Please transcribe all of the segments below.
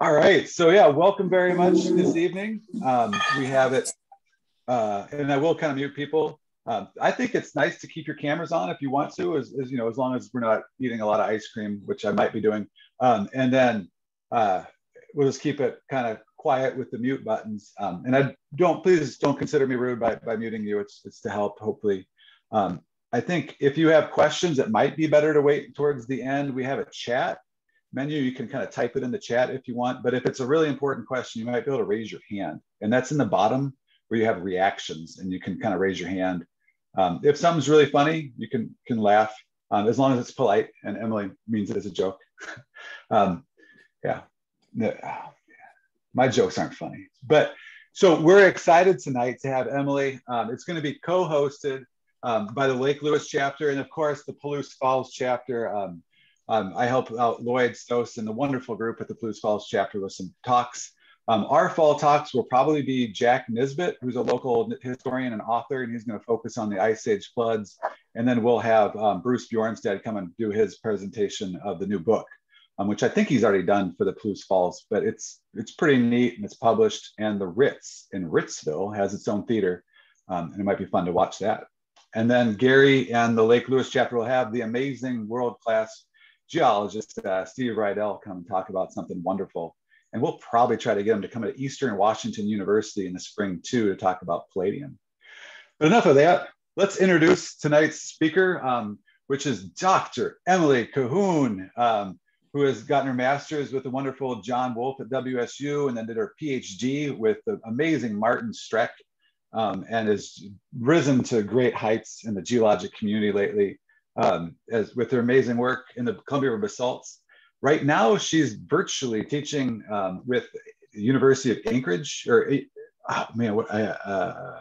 All right. So yeah, welcome very much this evening. Um, we have it, uh, and I will kind of mute people. Um, I think it's nice to keep your cameras on if you want to, as, as, you know, as long as we're not eating a lot of ice cream, which I might be doing. Um, and then uh, we'll just keep it kind of quiet with the mute buttons. Um, and I don't, please don't consider me rude by, by muting you. It's, it's to help, hopefully. Um, I think if you have questions, it might be better to wait towards the end. We have a chat menu. You can kind of type it in the chat if you want. But if it's a really important question, you might be able to raise your hand. And that's in the bottom where you have reactions and you can kind of raise your hand. Um, if something's really funny, you can, can laugh um, as long as it's polite and Emily means it as a joke. um, yeah. My jokes aren't funny. But so we're excited tonight to have Emily. Um, it's going to be co hosted um, by the Lake Lewis chapter and, of course, the Palouse Falls chapter. Um, um, I help out Lloyd Stos and the wonderful group at the Palouse Falls chapter with some talks. Um, our fall talks will probably be Jack Nisbet, who's a local historian and author, and he's going to focus on the Ice Age floods. And then we'll have um, Bruce Bjornstad come and do his presentation of the new book, um, which I think he's already done for the Palouse Falls, but it's it's pretty neat and it's published. And the Ritz in Ritzville has its own theater, um, and it might be fun to watch that. And then Gary and the Lake Lewis chapter will have the amazing world-class geologist, uh, Steve Reidel, come and talk about something wonderful. And we'll probably try to get him to come to Eastern Washington University in the spring too to talk about palladium. But enough of that. Let's introduce tonight's speaker, um, which is Dr. Emily Cahoon, um, who has gotten her master's with the wonderful John Wolff at WSU and then did her PhD with the amazing Martin Streck um, and has risen to great heights in the geologic community lately um, as with her amazing work in the Columbia River basalts. Right now, she's virtually teaching um, with University of Anchorage, or oh man, what, uh,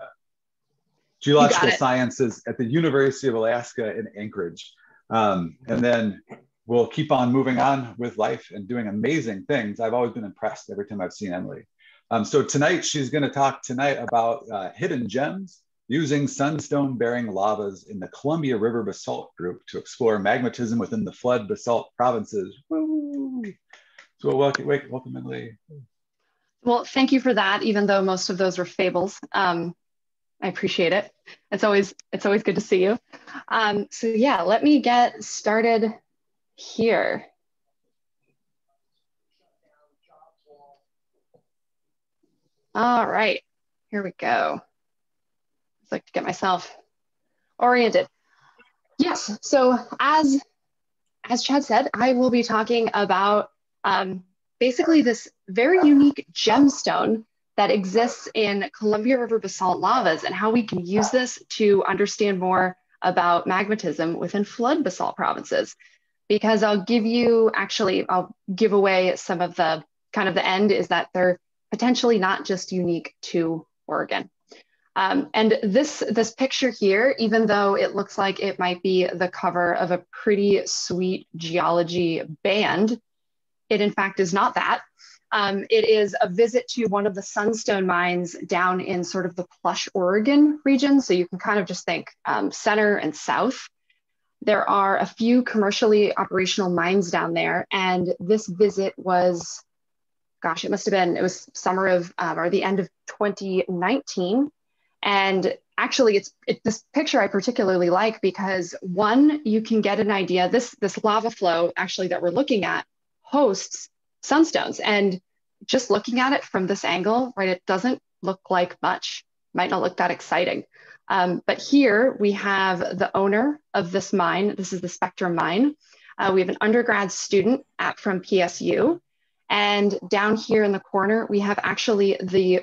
geological sciences at the University of Alaska in Anchorage. Um, and then we'll keep on moving on with life and doing amazing things. I've always been impressed every time I've seen Emily. Um, so tonight, she's going to talk tonight about uh, hidden gems using sunstone bearing lavas in the Columbia River basalt group to explore magmatism within the flood basalt provinces. Woo! So welcome, welcome Emily. Well, thank you for that, even though most of those were fables. Um, I appreciate it. It's always, it's always good to see you. Um, so yeah, let me get started here. All right, here we go like to get myself oriented. Yes, so as, as Chad said, I will be talking about um, basically this very unique gemstone that exists in Columbia River basalt lavas and how we can use this to understand more about magmatism within flood basalt provinces. Because I'll give you, actually, I'll give away some of the kind of the end is that they're potentially not just unique to Oregon. Um, and this, this picture here, even though it looks like it might be the cover of a pretty sweet geology band, it in fact is not that. Um, it is a visit to one of the sunstone mines down in sort of the Plush, Oregon region. So you can kind of just think um, center and south. There are a few commercially operational mines down there. And this visit was, gosh, it must have been, it was summer of, um, or the end of 2019. And actually, it's it, this picture I particularly like because one, you can get an idea. This this lava flow actually that we're looking at hosts sunstones, and just looking at it from this angle, right, it doesn't look like much. Might not look that exciting. Um, but here we have the owner of this mine. This is the Spectrum mine. Uh, we have an undergrad student at from PSU. And down here in the corner, we have actually the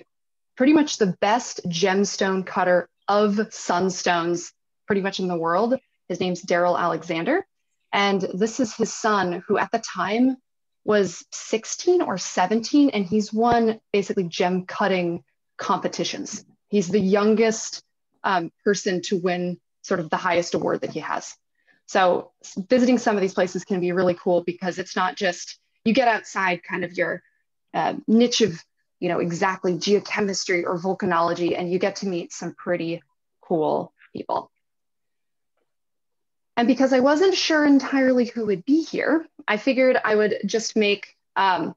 pretty much the best gemstone cutter of sunstones pretty much in the world. His name's Daryl Alexander. And this is his son, who at the time was 16 or 17, and he's won basically gem cutting competitions. He's the youngest um, person to win sort of the highest award that he has. So visiting some of these places can be really cool because it's not just you get outside kind of your uh, niche of you know, exactly geochemistry or volcanology, and you get to meet some pretty cool people. And because I wasn't sure entirely who would be here, I figured I would just make um,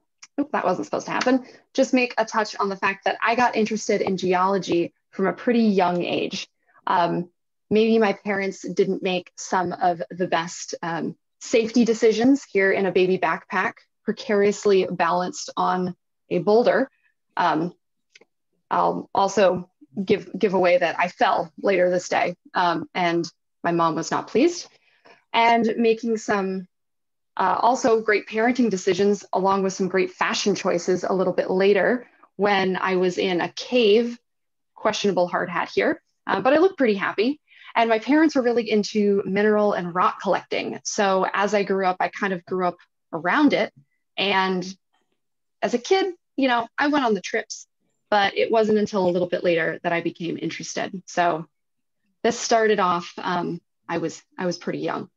that wasn't supposed to happen, just make a touch on the fact that I got interested in geology from a pretty young age. Um, maybe my parents didn't make some of the best um, safety decisions here in a baby backpack, precariously balanced on a boulder. Um, I'll also give give away that I fell later this day, um, and my mom was not pleased. And making some uh, also great parenting decisions, along with some great fashion choices a little bit later when I was in a cave, questionable hard hat here, uh, but I looked pretty happy. And my parents were really into mineral and rock collecting. So as I grew up, I kind of grew up around it. And as a kid, you know, I went on the trips, but it wasn't until a little bit later that I became interested. So this started off, um, I was I was pretty young.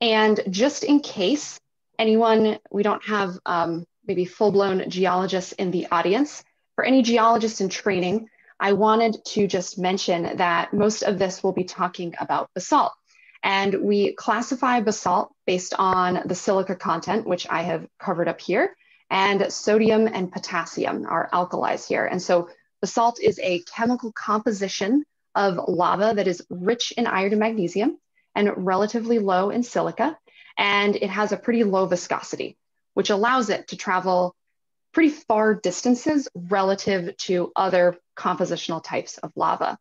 And just in case anyone, we don't have um, maybe full-blown geologists in the audience, for any geologists in training, I wanted to just mention that most of this will be talking about basalt. And we classify basalt based on the silica content, which I have covered up here, and sodium and potassium are alkalis here. And so basalt is a chemical composition of lava that is rich in iron and magnesium and relatively low in silica. And it has a pretty low viscosity, which allows it to travel pretty far distances relative to other compositional types of lava.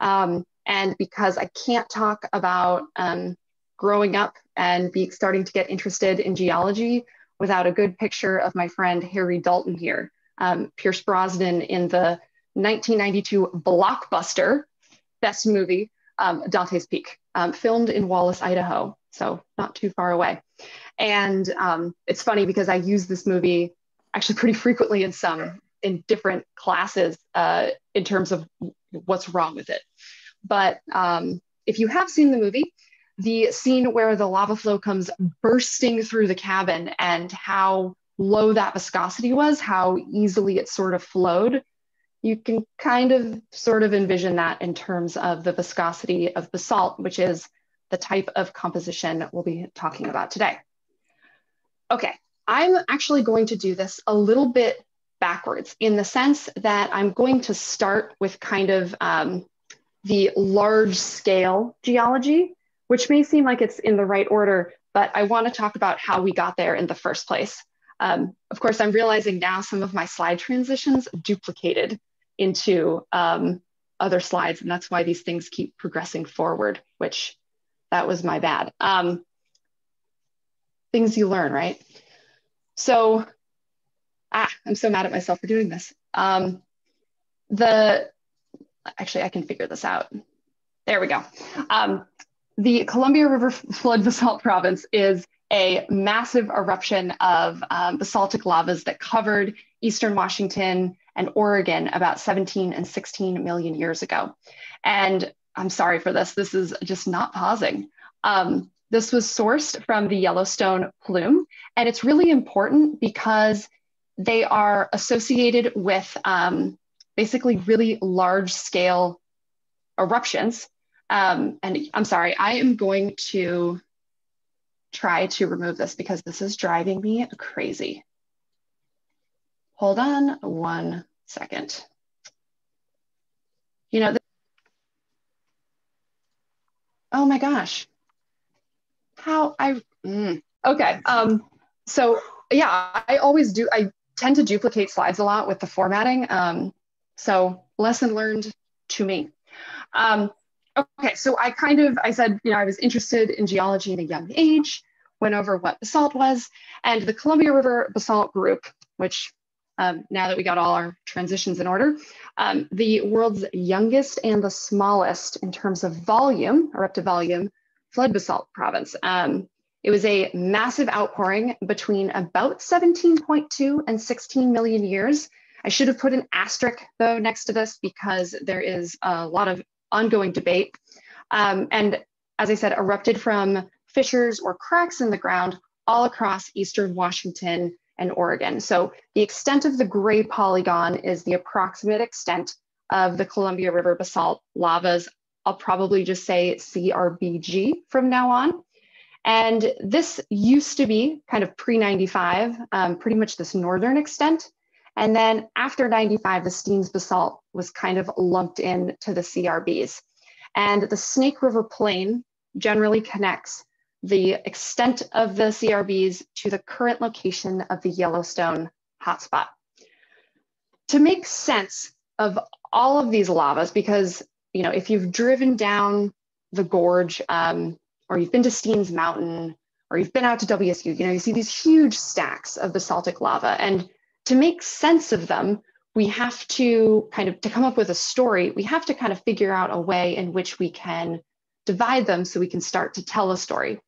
Um, and because I can't talk about um, growing up and be starting to get interested in geology without a good picture of my friend Harry Dalton here, um, Pierce Brosnan in the 1992 blockbuster best movie, um, Dante's Peak, um, filmed in Wallace, Idaho, so not too far away. And um, it's funny because I use this movie actually pretty frequently in some in different classes uh, in terms of what's wrong with it. But um, if you have seen the movie, the scene where the lava flow comes bursting through the cabin and how low that viscosity was, how easily it sort of flowed, you can kind of sort of envision that in terms of the viscosity of basalt, which is the type of composition we'll be talking about today. Okay, I'm actually going to do this a little bit backwards in the sense that I'm going to start with kind of um, the large scale geology, which may seem like it's in the right order, but I want to talk about how we got there in the first place. Um, of course, I'm realizing now some of my slide transitions duplicated into um, other slides, and that's why these things keep progressing forward, which that was my bad. Um, things you learn, right? So, ah, I'm so mad at myself for doing this. Um, the, actually, I can figure this out. There we go. The Columbia River Flood Basalt Province is a massive eruption of um, basaltic lavas that covered eastern Washington and Oregon about 17 and 16 million years ago. And I'm sorry for this, this is just not pausing. Um, this was sourced from the Yellowstone plume, and it's really important because they are associated with um, basically really large scale eruptions. Um, and I'm sorry, I am going to try to remove this because this is driving me crazy. Hold on one second. You know, oh my gosh, how I, mm, okay. Um, so yeah, I always do, I tend to duplicate slides a lot with the formatting. Um, so lesson learned to me. Um, okay, so I kind of, I said, you know, I was interested in geology at a young age, went over what basalt was, and the Columbia River Basalt Group, which um, now that we got all our transitions in order, um, the world's youngest and the smallest in terms of volume, eruptive volume, flood basalt province. Um, it was a massive outpouring between about 17.2 and 16 million years. I should have put an asterisk though next to this because there is a lot of ongoing debate. Um, and as I said, erupted from fissures or cracks in the ground all across eastern Washington and Oregon. So the extent of the gray polygon is the approximate extent of the Columbia River basalt lavas. I'll probably just say CRBG from now on. And this used to be kind of pre 95, um, pretty much this northern extent. And then after 95, the Steens basalt was kind of lumped in to the CRBs. And the Snake River Plain generally connects the extent of the CRBs to the current location of the Yellowstone hotspot. To make sense of all of these lavas, because you know, if you've driven down the gorge, um, or you've been to Steens Mountain, or you've been out to WSU, you know, you see these huge stacks of basaltic lava. And to make sense of them, we have to kind of, to come up with a story, we have to kind of figure out a way in which we can divide them so we can start to tell a story.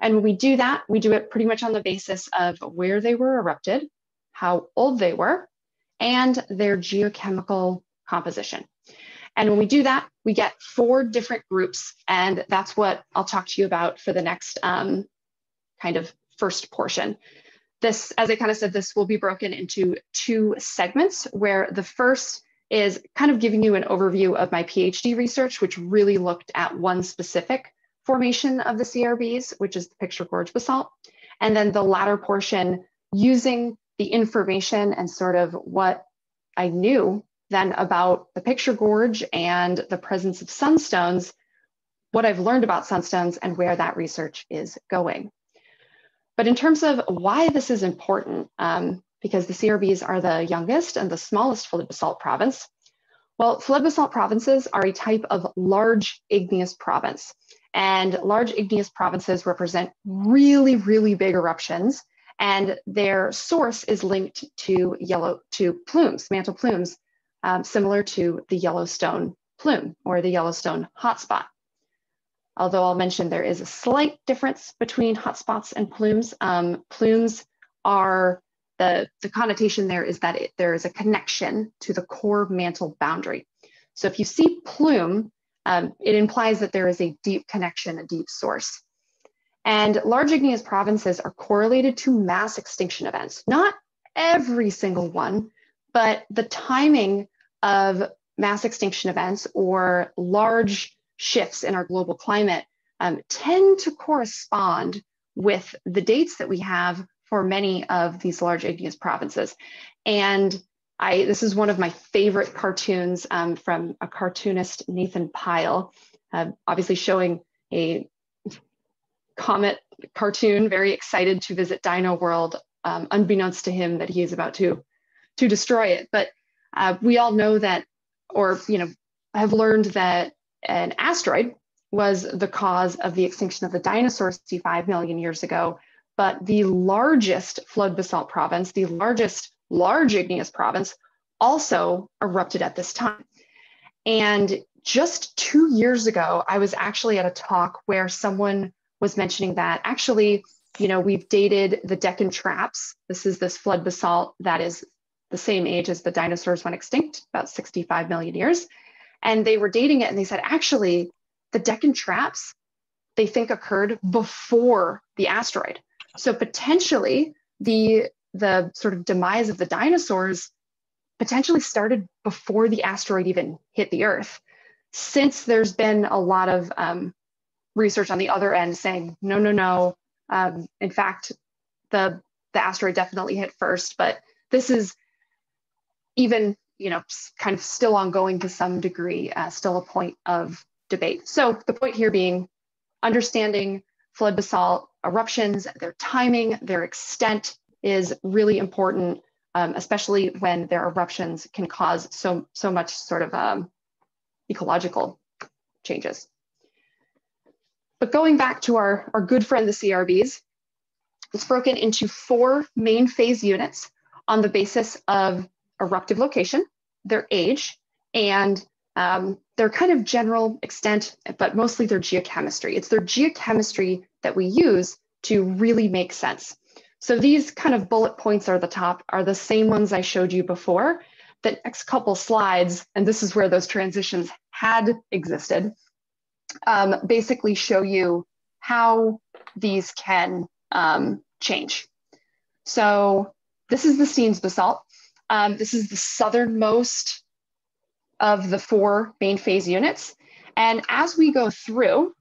And when we do that, we do it pretty much on the basis of where they were erupted, how old they were, and their geochemical composition. And when we do that, we get four different groups. And that's what I'll talk to you about for the next um, kind of first portion. This, as I kind of said, this will be broken into two segments where the first is kind of giving you an overview of my PhD research, which really looked at one specific formation of the CRBs, which is the picture gorge basalt. And then the latter portion using the information and sort of what I knew then about the picture gorge and the presence of sunstones, what I've learned about sunstones and where that research is going. But in terms of why this is important, um, because the CRBs are the youngest and the smallest flood basalt province, well, flood basalt provinces are a type of large igneous province. And large igneous provinces represent really, really big eruptions. And their source is linked to yellow to plumes, mantle plumes, um, similar to the Yellowstone plume or the Yellowstone hotspot. Although I'll mention there is a slight difference between hotspots and plumes. Um, plumes are the, the connotation there is that it, there is a connection to the core mantle boundary. So if you see plume, um, it implies that there is a deep connection, a deep source. And large igneous provinces are correlated to mass extinction events. Not every single one, but the timing of mass extinction events or large shifts in our global climate um, tend to correspond with the dates that we have for many of these large igneous provinces. And I, this is one of my favorite cartoons um, from a cartoonist, Nathan Pyle, uh, obviously showing a comet cartoon, very excited to visit Dino World, um, unbeknownst to him that he is about to, to destroy it. But uh, we all know that, or you know, I have learned that an asteroid was the cause of the extinction of the dinosaurs 5 million years ago. But the largest flood basalt province, the largest large igneous province, also erupted at this time. And just two years ago, I was actually at a talk where someone was mentioning that actually, you know, we've dated the Deccan traps. This is this flood basalt that is the same age as the dinosaurs went extinct, about 65 million years. And they were dating it and they said, actually, the Deccan traps, they think occurred before the asteroid. So potentially the the sort of demise of the dinosaurs potentially started before the asteroid even hit the Earth. Since there's been a lot of um, research on the other end saying, no, no, no. Um, in fact, the, the asteroid definitely hit first, but this is even, you know, kind of still ongoing to some degree, uh, still a point of debate. So the point here being understanding flood basalt eruptions, their timing, their extent, is really important, um, especially when their eruptions can cause so, so much sort of um, ecological changes. But going back to our, our good friend, the CRBs, it's broken into four main phase units on the basis of eruptive location, their age, and um, their kind of general extent, but mostly their geochemistry. It's their geochemistry that we use to really make sense. So these kind of bullet points are the top are the same ones I showed you before. The next couple slides, and this is where those transitions had existed, um, basically show you how these can um, change. So this is the Steens basalt. Um, this is the southernmost of the four main phase units. And as we go through,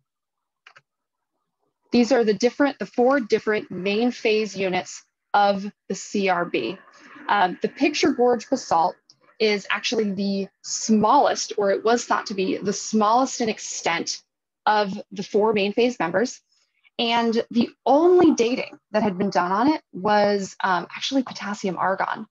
these are the different, the four different main phase units of the CRB. Um, the picture gorge basalt is actually the smallest, or it was thought to be the smallest in extent of the four main phase members. And the only dating that had been done on it was um, actually potassium argon.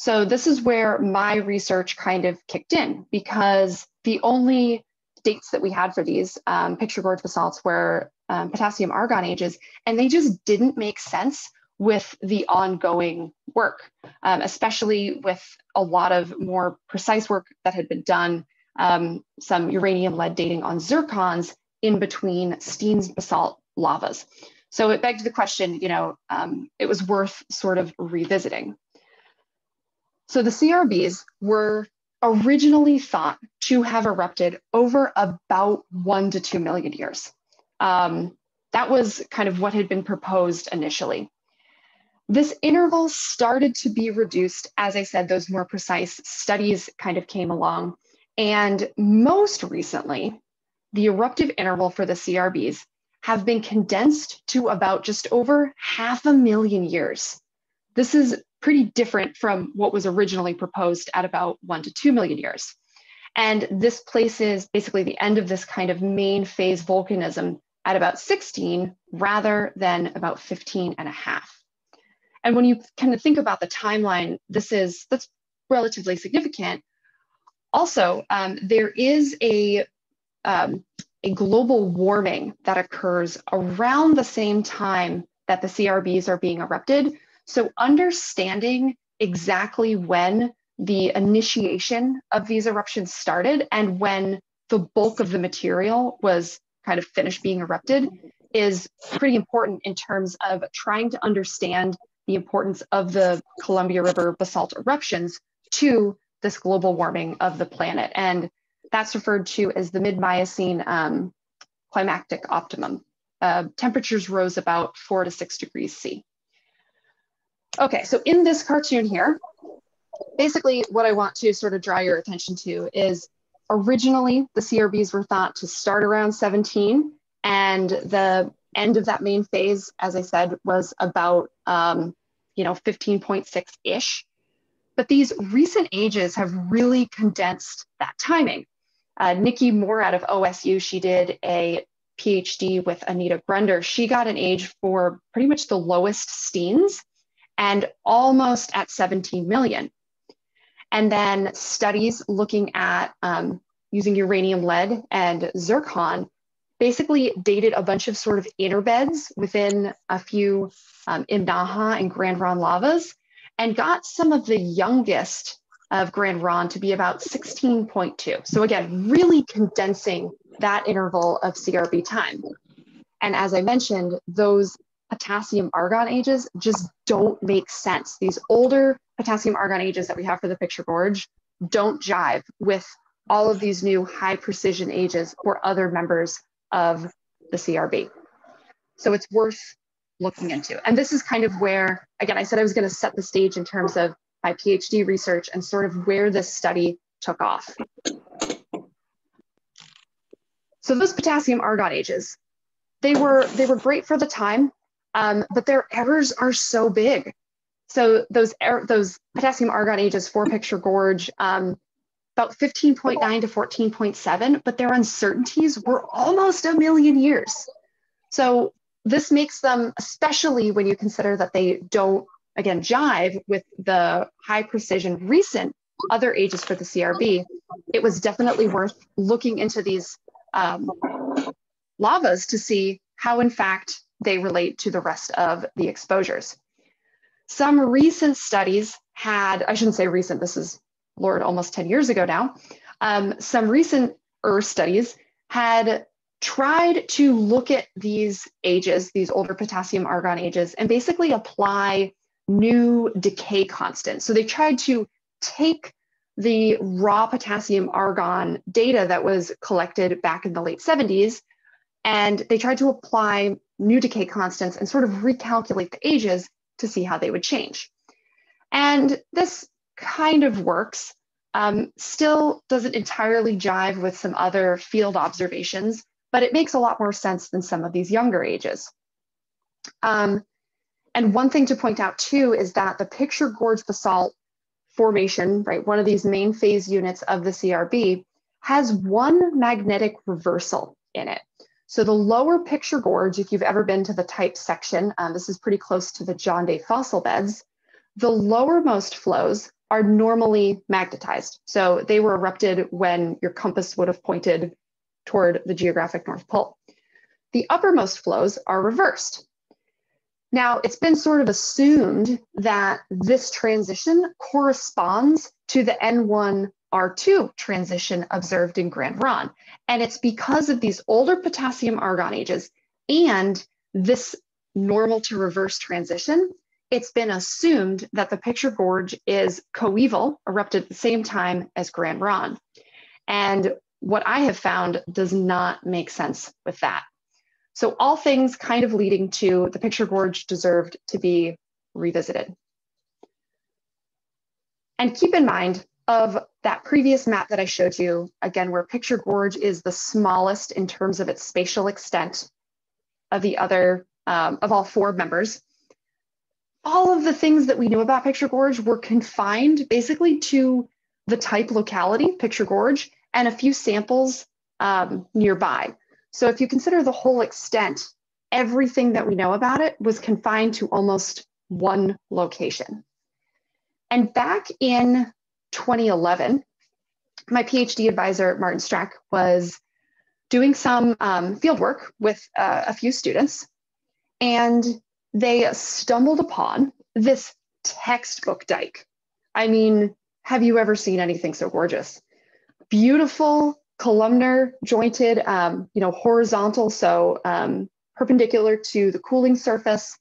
So this is where my research kind of kicked in because the only dates that we had for these um, picture gorge basalts were um, potassium argon ages, and they just didn't make sense with the ongoing work, um, especially with a lot of more precise work that had been done, um, some uranium lead dating on zircons in between Steens basalt lavas. So it begged the question, you know, um, it was worth sort of revisiting. So the CRBs were originally thought to have erupted over about one to two million years. Um, that was kind of what had been proposed initially. This interval started to be reduced. As I said, those more precise studies kind of came along. And most recently, the eruptive interval for the CRBs have been condensed to about just over half a million years. This is pretty different from what was originally proposed at about one to two million years. And this places basically the end of this kind of main phase volcanism at about 16 rather than about 15 and a half. And when you kind of think about the timeline, this is that's relatively significant. Also, um, there is a um, a global warming that occurs around the same time that the CRBs are being erupted. So understanding exactly when the initiation of these eruptions started and when the bulk of the material was kind of finished being erupted is pretty important in terms of trying to understand the importance of the Columbia River basalt eruptions to this global warming of the planet. And that's referred to as the mid-Miocene um, climactic optimum. Uh, temperatures rose about four to six degrees C. Okay, so in this cartoon here, basically what I want to sort of draw your attention to is originally the CRBs were thought to start around 17 and the end of that main phase, as I said, was about, um, you know, 15.6-ish. But these recent ages have really condensed that timing. Uh, Nikki Moore out of OSU, she did a PhD with Anita Grunder. She got an age for pretty much the lowest Steens and almost at 17 million. And then studies looking at um, using uranium lead and zircon basically dated a bunch of sort of interbeds within a few um, Imnaha and Grande Ronde lavas and got some of the youngest of Grande Ronde to be about 16.2. So again, really condensing that interval of CRB time. And as I mentioned, those potassium argon ages just don't make sense. These older potassium argon ages that we have for the picture gorge don't jive with all of these new high precision ages for other members of the CRB. So it's worth looking into. And this is kind of where, again, I said I was going to set the stage in terms of my PhD research and sort of where this study took off. So those potassium argon ages, they were they were great for the time, um, but their errors are so big. So those er those potassium argon ages for picture gorge, um, about 15.9 to 14.7, but their uncertainties were almost a million years. So this makes them, especially when you consider that they don't again, jive with the high precision recent other ages for the CRB, it was definitely worth looking into these um, lavas to see how, in fact, they relate to the rest of the exposures. Some recent studies had, I shouldn't say recent, this is, Lord, almost 10 years ago now. Um, some recent Earth studies had tried to look at these ages, these older potassium argon ages, and basically apply new decay constants. So they tried to take the raw potassium argon data that was collected back in the late 70s, and they tried to apply new decay constants and sort of recalculate the ages to see how they would change. And this kind of works, um, still doesn't entirely jive with some other field observations, but it makes a lot more sense than some of these younger ages. Um, and one thing to point out too is that the picture gorge basalt formation, right, one of these main phase units of the CRB, has one magnetic reversal in it. So the lower picture gorge, if you've ever been to the type section, um, this is pretty close to the John Day fossil beds, the lowermost flows are normally magnetized. So they were erupted when your compass would have pointed toward the geographic North Pole. The uppermost flows are reversed. Now, it's been sort of assumed that this transition corresponds to the N1R2 transition observed in Grande Ronde. And it's because of these older potassium argon ages and this normal to reverse transition, it's been assumed that the picture gorge is coeval, erupted at the same time as Grande Ronde. And what I have found does not make sense with that. So all things kind of leading to the picture gorge deserved to be revisited. And keep in mind of that previous map that I showed you, again, where picture gorge is the smallest in terms of its spatial extent of the other, um, of all four members, all of the things that we knew about picture gorge were confined basically to the type locality, picture gorge, and a few samples um, nearby. So if you consider the whole extent, everything that we know about it was confined to almost one location. And back in 2011, my PhD advisor, Martin Streck, was doing some um, field work with uh, a few students, and they stumbled upon this textbook dike. I mean, have you ever seen anything so gorgeous? Beautiful columnar jointed, um, you know, horizontal, so um, perpendicular to the cooling surface.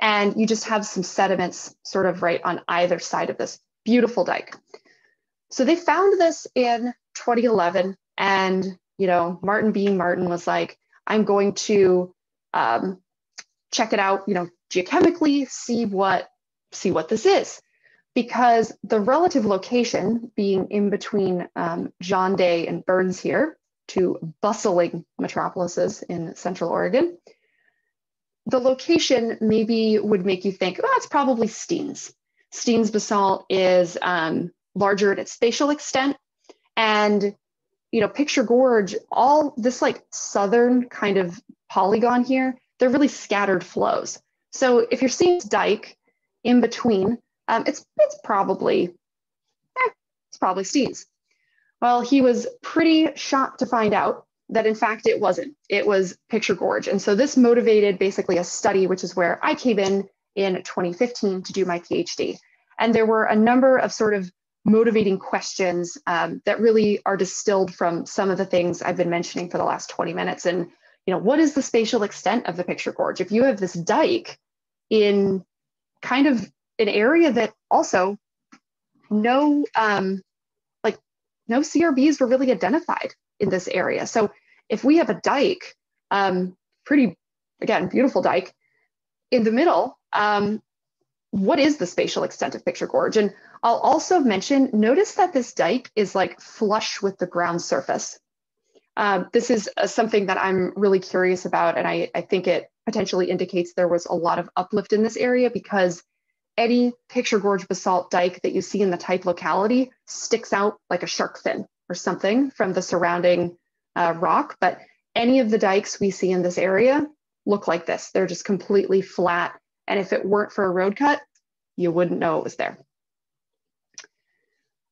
And you just have some sediments sort of right on either side of this beautiful dike. So they found this in 2011 and, you know, Martin being Martin was like, I'm going to um, check it out, you know, geochemically, see what, see what this is because the relative location being in between um, John Day and Burns here, two bustling metropolises in central Oregon, the location maybe would make you think, oh, it's probably Steens. Steens basalt is um, larger in its spatial extent. And, you know, picture gorge, all this like southern kind of polygon here, they're really scattered flows. So if you're seeing dike in between, um, it's it's probably eh, it's probably Steens. Well, he was pretty shocked to find out that in fact it wasn't. It was Picture Gorge, and so this motivated basically a study, which is where I came in in 2015 to do my PhD. And there were a number of sort of motivating questions um, that really are distilled from some of the things I've been mentioning for the last 20 minutes. And you know, what is the spatial extent of the Picture Gorge? If you have this dike in kind of an area that also no um, like no CRBs were really identified in this area. So if we have a dike, um, pretty again beautiful dike in the middle, um, what is the spatial extent of Picture Gorge? And I'll also mention, notice that this dike is like flush with the ground surface. Um, this is uh, something that I'm really curious about, and I, I think it potentially indicates there was a lot of uplift in this area because any picture gorge basalt dike that you see in the type locality sticks out like a shark fin or something from the surrounding uh, rock. But any of the dikes we see in this area look like this. They're just completely flat. And if it weren't for a road cut, you wouldn't know it was there.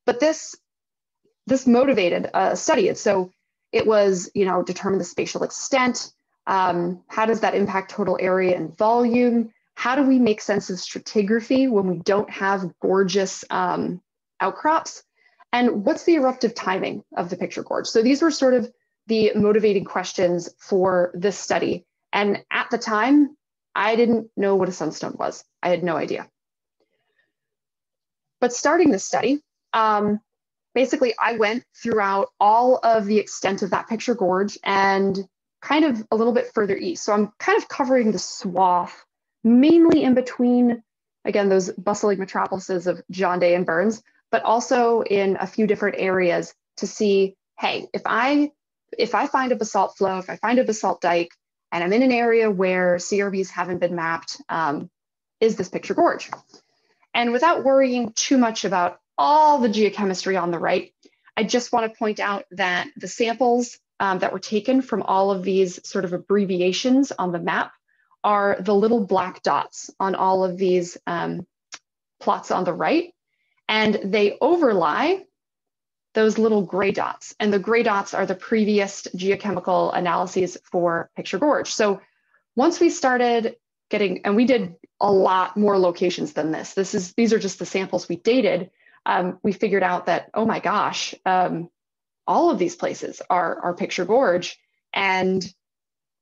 But this, this motivated a study. So it was, you know, determine the spatial extent. Um, how does that impact total area and volume? how do we make sense of stratigraphy when we don't have gorgeous um, outcrops? And what's the eruptive timing of the picture gorge? So these were sort of the motivating questions for this study. And at the time, I didn't know what a sunstone was. I had no idea. But starting this study, um, basically I went throughout all of the extent of that picture gorge and kind of a little bit further east. So I'm kind of covering the swath mainly in between, again, those bustling metropolises of John Day and Burns, but also in a few different areas to see, hey, if I if I find a basalt flow, if I find a basalt dike, and I'm in an area where CRBs haven't been mapped, um, is this picture gorge? And without worrying too much about all the geochemistry on the right, I just want to point out that the samples um, that were taken from all of these sort of abbreviations on the map are the little black dots on all of these um, plots on the right. And they overlie those little gray dots. And the gray dots are the previous geochemical analyses for Picture Gorge. So once we started getting, and we did a lot more locations than this. This is these are just the samples we dated. Um, we figured out that oh my gosh, um, all of these places are are Picture Gorge, and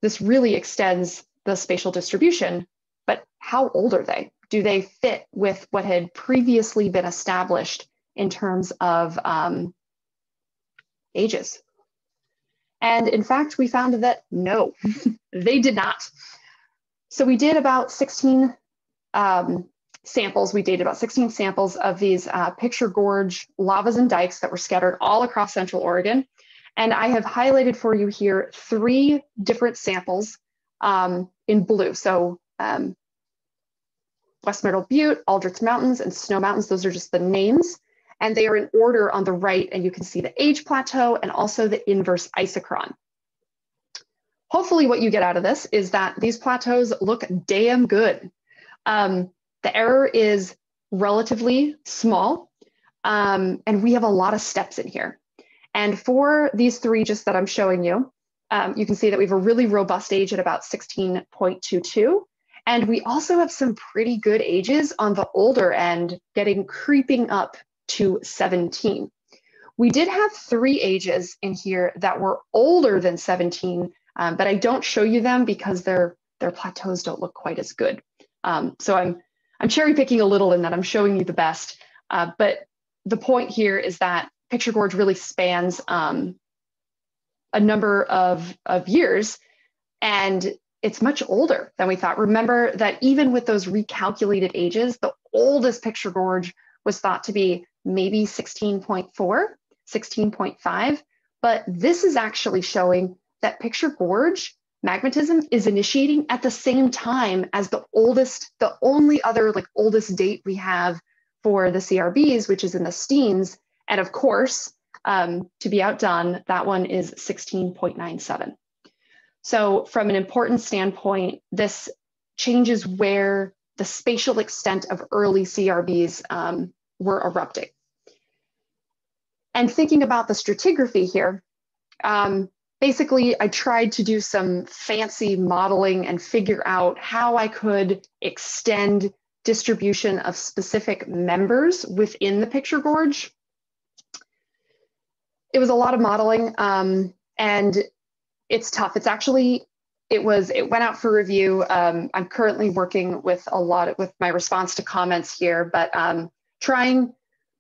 this really extends the spatial distribution. But how old are they? Do they fit with what had previously been established in terms of um, ages. And in fact, we found that no, they did not. So we did about 16 um, samples. We dated about 16 samples of these uh, picture gorge lavas and dikes that were scattered all across Central Oregon. And I have highlighted for you here three different samples um, in blue. So um, West Myrtle Butte, Aldrich Mountains, and Snow Mountains, those are just the names and they are in order on the right, and you can see the age plateau and also the inverse isochron. Hopefully what you get out of this is that these plateaus look damn good. Um, the error is relatively small, um, and we have a lot of steps in here. And for these three just that I'm showing you, um, you can see that we have a really robust age at about 16.22. And we also have some pretty good ages on the older end, getting creeping up to 17. We did have three ages in here that were older than 17, um, but I don't show you them because their, their plateaus don't look quite as good. Um, so I'm, I'm cherry picking a little in that I'm showing you the best. Uh, but the point here is that Picture Gorge really spans um, a number of, of years and it's much older than we thought. Remember that even with those recalculated ages, the oldest Picture Gorge was thought to be maybe 16.4, 16.5, but this is actually showing that Picture Gorge magmatism is initiating at the same time as the oldest, the only other like oldest date we have for the CRBs, which is in the Steens. And of course, um, to be outdone, that one is 16.97. So from an importance standpoint, this changes where the spatial extent of early CRBs um, were erupting. And thinking about the stratigraphy here, um, basically I tried to do some fancy modeling and figure out how I could extend distribution of specific members within the picture gorge. It was a lot of modeling um, and it's tough. It's actually, it was, it went out for review. Um, I'm currently working with a lot of, with my response to comments here, but um, trying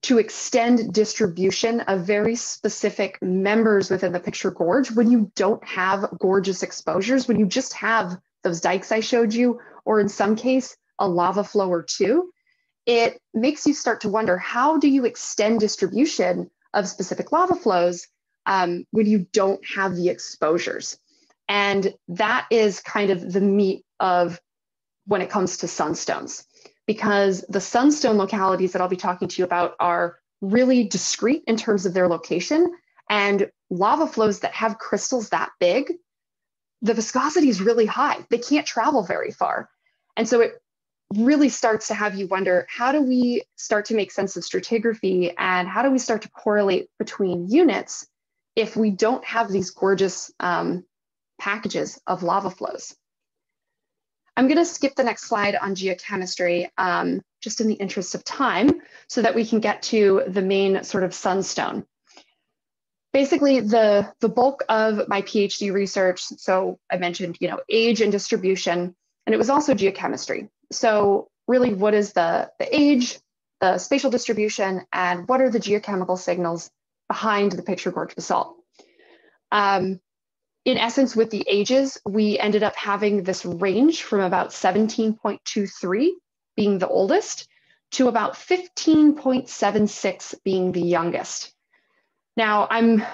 to extend distribution of very specific members within the picture gorge when you don't have gorgeous exposures, when you just have those dikes I showed you, or in some case, a lava flow or two, it makes you start to wonder, how do you extend distribution of specific lava flows um, when you don't have the exposures? And that is kind of the meat of when it comes to sunstones because the sunstone localities that I'll be talking to you about are really discrete in terms of their location. And lava flows that have crystals that big, the viscosity is really high. They can't travel very far. And so it really starts to have you wonder how do we start to make sense of stratigraphy and how do we start to correlate between units if we don't have these gorgeous um, packages of lava flows? I'm going to skip the next slide on geochemistry, um, just in the interest of time, so that we can get to the main sort of sunstone. Basically, the, the bulk of my PhD research, so I mentioned, you know, age and distribution, and it was also geochemistry. So really, what is the, the age, the spatial distribution, and what are the geochemical signals behind the picture gorge basalt? Um, in essence, with the ages, we ended up having this range from about 17.23 being the oldest to about 15.76 being the youngest. Now, I'm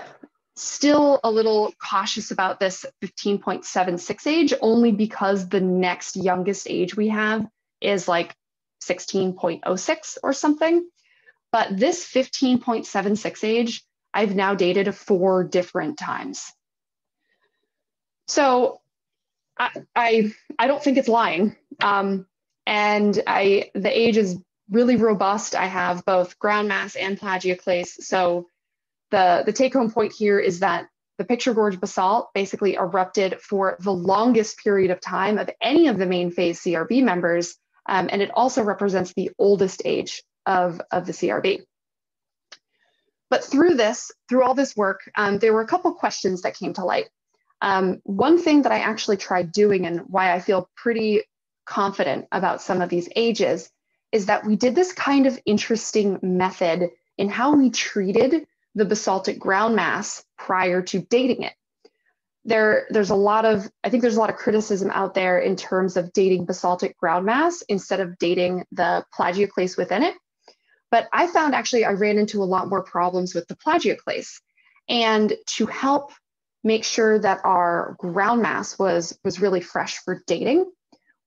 still a little cautious about this 15.76 age, only because the next youngest age we have is like 16.06 or something. But this 15.76 age, I've now dated four different times. So I, I, I don't think it's lying. Um, and I, the age is really robust. I have both ground mass and plagioclase. So the, the take home point here is that the picture gorge basalt basically erupted for the longest period of time of any of the main phase CRB members. Um, and it also represents the oldest age of, of the CRB. But through this, through all this work, um, there were a couple questions that came to light. Um, one thing that I actually tried doing and why I feel pretty confident about some of these ages is that we did this kind of interesting method in how we treated the basaltic ground mass prior to dating it. There, there's a lot of, I think there's a lot of criticism out there in terms of dating basaltic ground mass instead of dating the plagioclase within it. But I found actually I ran into a lot more problems with the plagioclase. And to help make sure that our ground mass was, was really fresh for dating,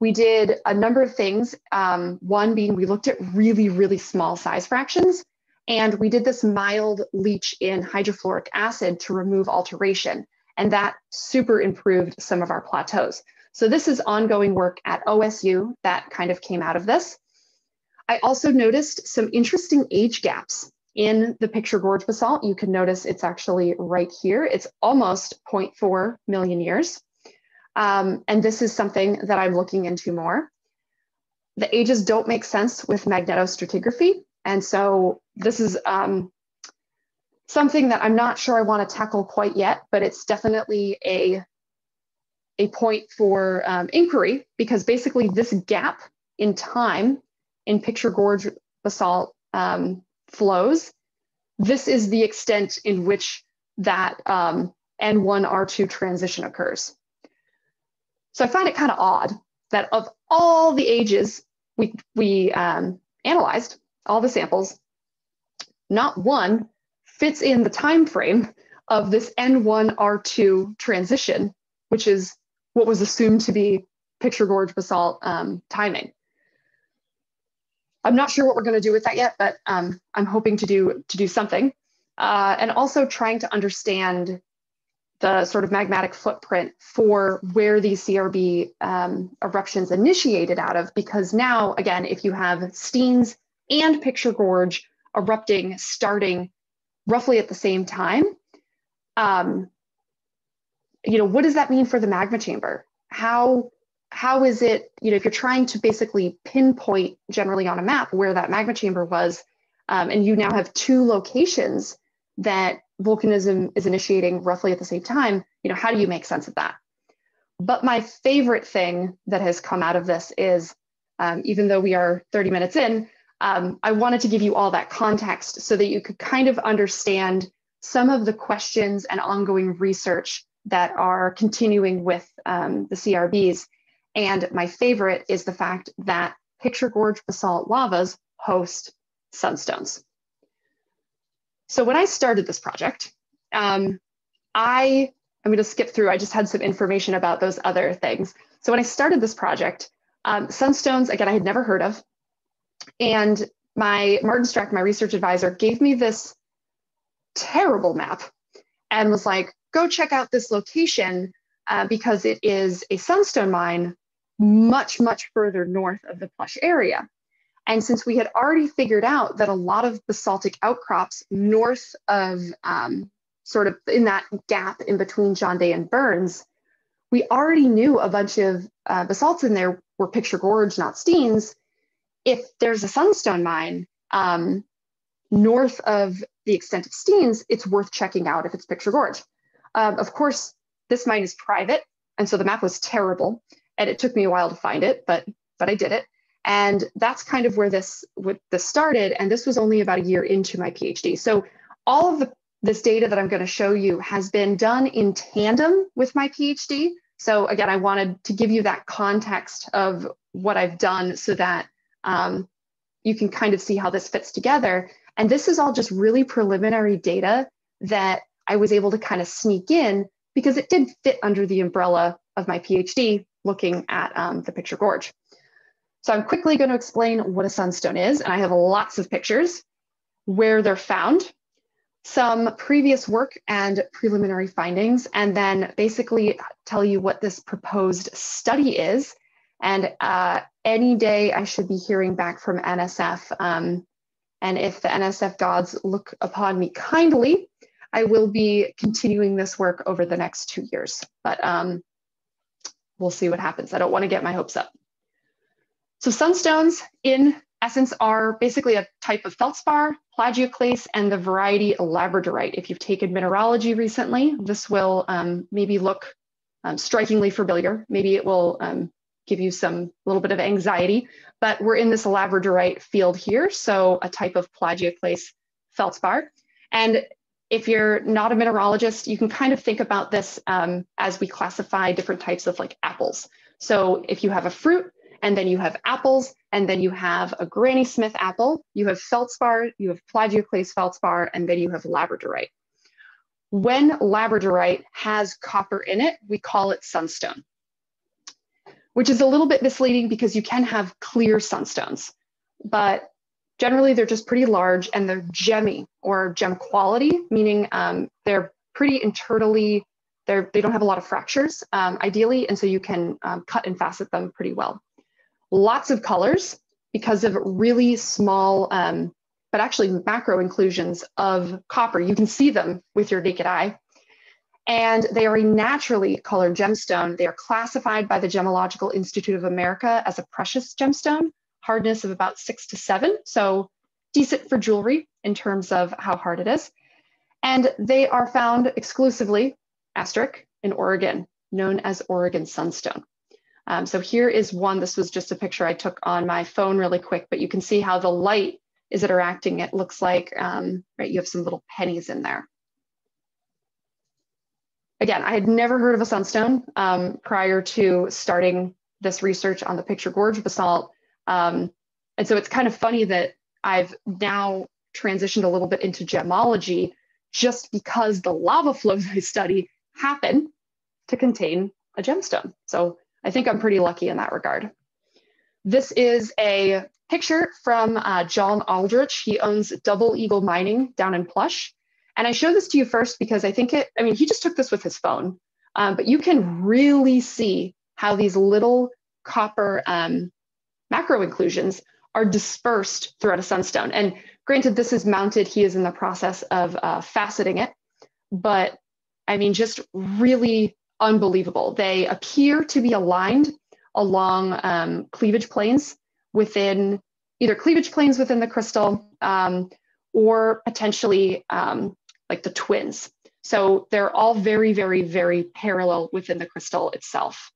we did a number of things. Um, one being we looked at really, really small size fractions. And we did this mild leach in hydrofluoric acid to remove alteration. And that super improved some of our plateaus. So this is ongoing work at OSU that kind of came out of this. I also noticed some interesting age gaps in the picture gorge basalt. You can notice it's actually right here. It's almost 0.4 million years. Um, and this is something that I'm looking into more. The ages don't make sense with magnetostratigraphy. And so this is um, something that I'm not sure I want to tackle quite yet, but it's definitely a, a point for um, inquiry because basically this gap in time in picture gorge basalt um, flows, this is the extent in which that um, N1R2 transition occurs. So I find it kind of odd that of all the ages we, we um, analyzed, all the samples, not one fits in the time frame of this N1R2 transition, which is what was assumed to be picture gorge basalt um, timing. I'm not sure what we're going to do with that yet, but um, I'm hoping to do to do something. Uh, and also trying to understand the sort of magmatic footprint for where these CRB um, eruptions initiated out of, because now, again, if you have Steens and Picture Gorge erupting starting roughly at the same time, um, you know, what does that mean for the magma chamber? How how is it, you know, if you're trying to basically pinpoint generally on a map where that magma chamber was, um, and you now have two locations that volcanism is initiating roughly at the same time, you know, how do you make sense of that? But my favorite thing that has come out of this is, um, even though we are 30 minutes in, um, I wanted to give you all that context so that you could kind of understand some of the questions and ongoing research that are continuing with um, the CRBs and my favorite is the fact that Picture Gorge basalt lavas host sunstones. So when I started this project, um, I, I'm gonna skip through, I just had some information about those other things. So when I started this project, um, sunstones, again, I had never heard of. And my Martin Streck, my research advisor, gave me this terrible map and was like, go check out this location uh, because it is a sunstone mine much, much further north of the plush area. And since we had already figured out that a lot of basaltic outcrops north of um, sort of in that gap in between John Day and Burns, we already knew a bunch of uh, basalts in there were picture gorge, not Steens. If there's a sunstone mine um, north of the extent of Steens, it's worth checking out if it's picture gorge. Um, of course, this mine is private, and so the map was terrible and it took me a while to find it, but but I did it. And that's kind of where this what this started. And this was only about a year into my PhD. So all of the this data that I'm going to show you has been done in tandem with my PhD. So again, I wanted to give you that context of what I've done so that um, you can kind of see how this fits together. And this is all just really preliminary data that I was able to kind of sneak in because it did fit under the umbrella of my PhD looking at um, the picture gorge. So I'm quickly going to explain what a sunstone is, and I have lots of pictures, where they're found, some previous work and preliminary findings, and then basically tell you what this proposed study is. And uh, any day I should be hearing back from NSF. Um, and if the NSF gods look upon me kindly, I will be continuing this work over the next two years. But um, we'll see what happens. I don't want to get my hopes up. So sunstones in essence are basically a type of feldspar, plagioclase, and the variety labradorite. If you've taken mineralogy recently, this will um, maybe look um, strikingly familiar. Maybe it will um, give you some little bit of anxiety, but we're in this labradorite field here, so a type of plagioclase feldspar. And if you're not a mineralogist, you can kind of think about this um, as we classify different types of like apples. So if you have a fruit, and then you have apples, and then you have a Granny Smith apple, you have feldspar, you have plagioclase feldspar, and then you have labradorite. When labradorite has copper in it, we call it sunstone, which is a little bit misleading because you can have clear sunstones, but generally they're just pretty large and they're gemmy or gem quality, meaning um, they're pretty internally, they're, they don't have a lot of fractures, um, ideally, and so you can um, cut and facet them pretty well lots of colors because of really small, um, but actually macro inclusions of copper. You can see them with your naked eye. And they are a naturally colored gemstone. They are classified by the Gemological Institute of America as a precious gemstone, hardness of about six to seven. So decent for jewelry in terms of how hard it is. And they are found exclusively, asterisk, in Oregon, known as Oregon Sunstone. Um, so here is one, this was just a picture I took on my phone really quick, but you can see how the light is interacting. It looks like, um, right, you have some little pennies in there. Again, I had never heard of a sunstone um, prior to starting this research on the picture gorge basalt. Um, and so it's kind of funny that I've now transitioned a little bit into gemology just because the lava flows I study happen to contain a gemstone. So I think I'm pretty lucky in that regard. This is a picture from uh, John Aldrich. He owns Double Eagle Mining down in Plush. And I show this to you first because I think it, I mean, he just took this with his phone, um, but you can really see how these little copper um, macro inclusions are dispersed throughout a sunstone. And granted, this is mounted, he is in the process of uh, faceting it, but I mean, just really unbelievable. They appear to be aligned along um, cleavage planes within either cleavage planes within the crystal um, or potentially um, like the twins. So they're all very, very, very parallel within the crystal itself.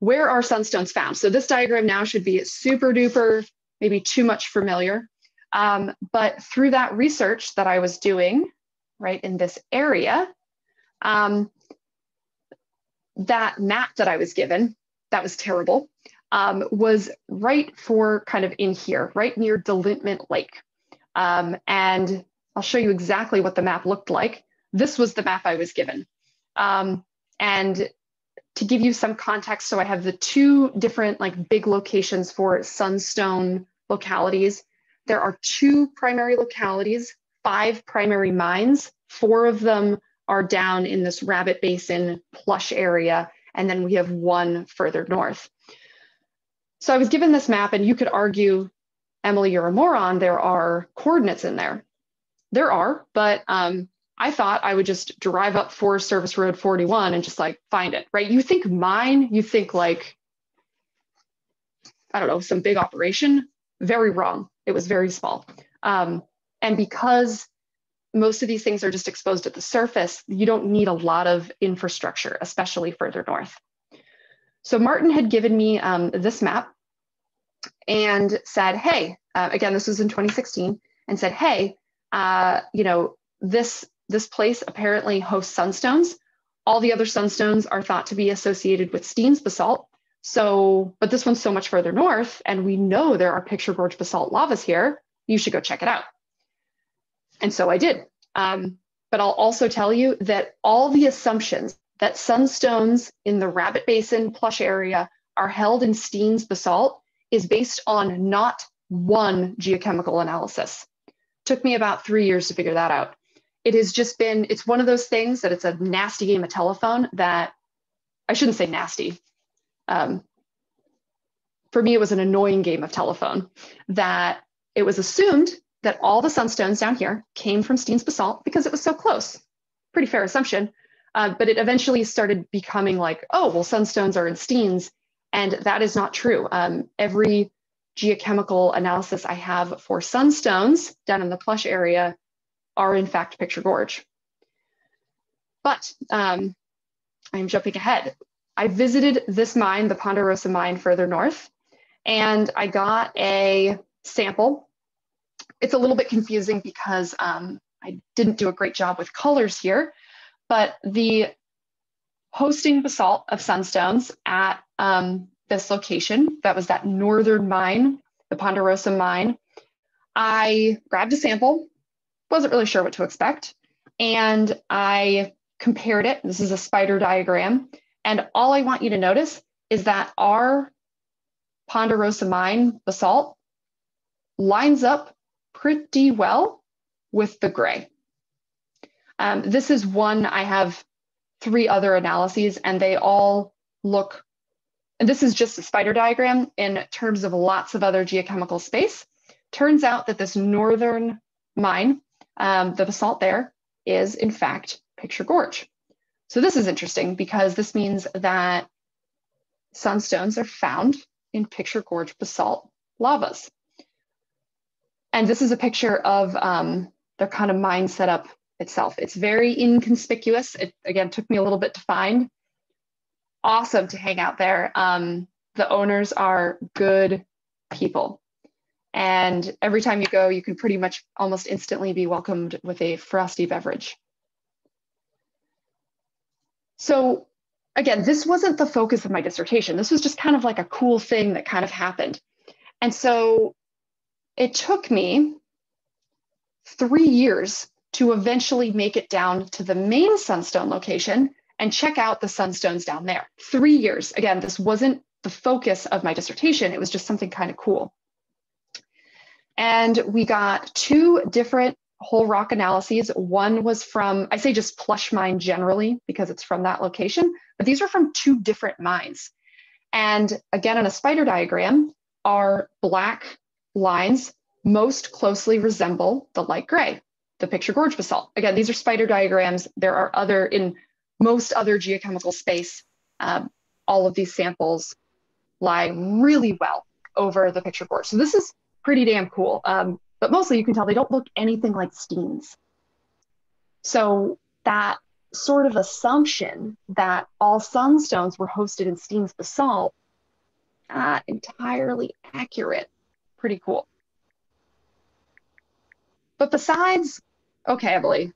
Where are sunstones found? So this diagram now should be super duper, maybe too much familiar. Um, but through that research that I was doing, right, in this area, um, that map that I was given, that was terrible, um, was right for kind of in here, right near Delintment Lake. Um, and I'll show you exactly what the map looked like. This was the map I was given. Um, and to give you some context, so I have the two different like big locations for sunstone localities. There are two primary localities, five primary mines, four of them are down in this Rabbit Basin plush area, and then we have one further north. So I was given this map, and you could argue, Emily, you're a moron. There are coordinates in there. There are, but um, I thought I would just drive up Forest Service Road 41 and just like find it, right? You think mine, you think like, I don't know, some big operation. Very wrong. It was very small. Um, and because most of these things are just exposed at the surface. You don't need a lot of infrastructure, especially further north. So Martin had given me um, this map and said, hey, uh, again, this was in 2016, and said, hey, uh, you know, this, this place apparently hosts sunstones. All the other sunstones are thought to be associated with Steens basalt. So, but this one's so much further north, and we know there are picture gorge basalt lavas here. You should go check it out. And so I did. Um, but I'll also tell you that all the assumptions that sunstones in the Rabbit Basin plush area are held in Steens basalt is based on not one geochemical analysis. Took me about three years to figure that out. It has just been, it's one of those things that it's a nasty game of telephone that I shouldn't say nasty. Um, for me, it was an annoying game of telephone that it was assumed that all the sunstones down here came from Steens basalt because it was so close. Pretty fair assumption. Uh, but it eventually started becoming like, oh, well, sunstones are in Steens. And that is not true. Um, every geochemical analysis I have for sunstones down in the plush area are in fact Picture Gorge. But um, I'm jumping ahead. I visited this mine, the Ponderosa mine further north, and I got a sample. It's a little bit confusing because um, I didn't do a great job with colors here, but the hosting basalt of sunstones at um, this location, that was that northern mine, the Ponderosa mine, I grabbed a sample, wasn't really sure what to expect, and I compared it. This is a spider diagram. And all I want you to notice is that our Ponderosa mine basalt lines up pretty well with the gray. Um, this is one, I have three other analyses and they all look, and this is just a spider diagram in terms of lots of other geochemical space. Turns out that this northern mine, um, the basalt there, is in fact Picture Gorge. So this is interesting because this means that sunstones are found in Picture Gorge basalt lavas. And this is a picture of um, their kind of mine setup itself. It's very inconspicuous. It, again, took me a little bit to find. Awesome to hang out there. Um, the owners are good people. And every time you go, you can pretty much almost instantly be welcomed with a frosty beverage. So again, this wasn't the focus of my dissertation. This was just kind of like a cool thing that kind of happened. And so it took me three years to eventually make it down to the main sunstone location and check out the sunstones down there. Three years. Again, this wasn't the focus of my dissertation. It was just something kind of cool. And we got two different whole rock analyses. One was from, I say just plush mine generally because it's from that location, but these are from two different mines. And again, on a spider diagram, our black lines most closely resemble the light gray, the picture gorge basalt. Again, these are spider diagrams. There are other, in most other geochemical space, um, all of these samples lie really well over the picture gorge. So this is pretty damn cool. Um, but mostly you can tell they don't look anything like Steens. So that sort of assumption that all sunstones were hosted in Steens basalt, not entirely accurate. Pretty cool. But besides, okay, Emily,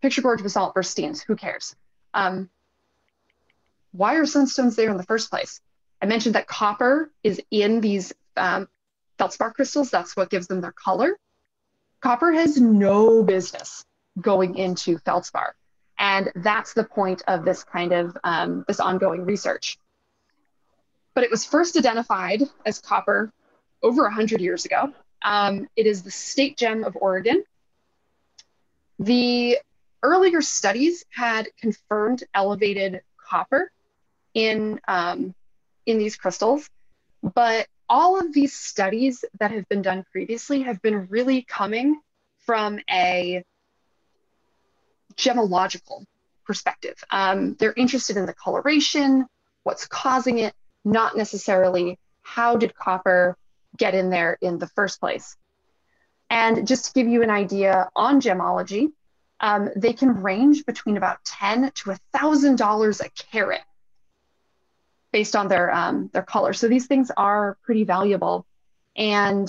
picture gorge basalt versus Steens, who cares? Um, why are sunstones there in the first place? I mentioned that copper is in these um, feldspar crystals. That's what gives them their color. Copper has no business going into feldspar. And that's the point of this kind of um, this ongoing research. But it was first identified as copper over 100 years ago. Um, it is the state gem of Oregon. The earlier studies had confirmed elevated copper in, um, in these crystals, but all of these studies that have been done previously have been really coming from a gemological perspective. Um, they're interested in the coloration, what's causing it, not necessarily how did copper get in there in the first place. And just to give you an idea on gemology, um, they can range between about ten to a thousand dollars a carat based on their um, their color. So these things are pretty valuable. And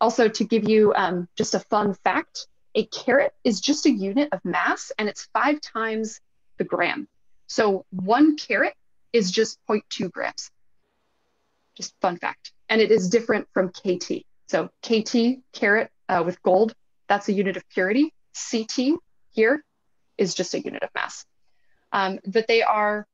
also to give you um, just a fun fact, a carat is just a unit of mass and it's five times the gram. So one carat is just 0.2 grams. Just fun fact. And it is different from KT. So KT, carat uh, with gold, that's a unit of purity. CT here is just a unit of mass. Um, that they are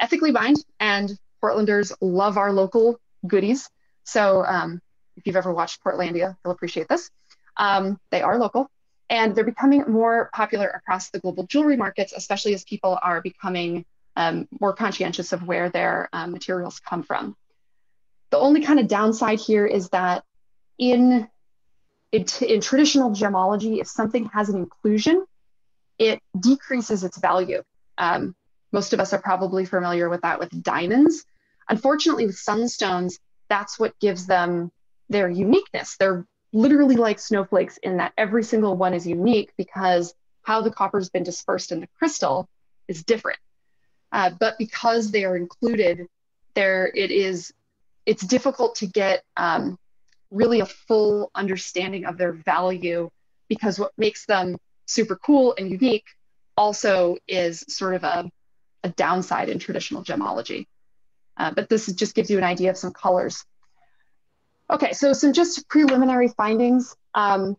ethically mined, and Portlanders love our local goodies. So um, if you've ever watched Portlandia, you'll appreciate this. Um, they are local, and they're becoming more popular across the global jewelry markets, especially as people are becoming um, more conscientious of where their um, materials come from. The only kind of downside here is that in, in, in traditional gemology, if something has an inclusion, it decreases its value. Um, most of us are probably familiar with that with diamonds. Unfortunately, with sunstones, that's what gives them their uniqueness. They're literally like snowflakes in that every single one is unique because how the copper's been dispersed in the crystal is different. Uh, but because they are included, there it is. It's difficult to get um, really a full understanding of their value because what makes them super cool and unique also is sort of a, a downside in traditional gemology. Uh, but this just gives you an idea of some colors. Okay, so some just preliminary findings, um,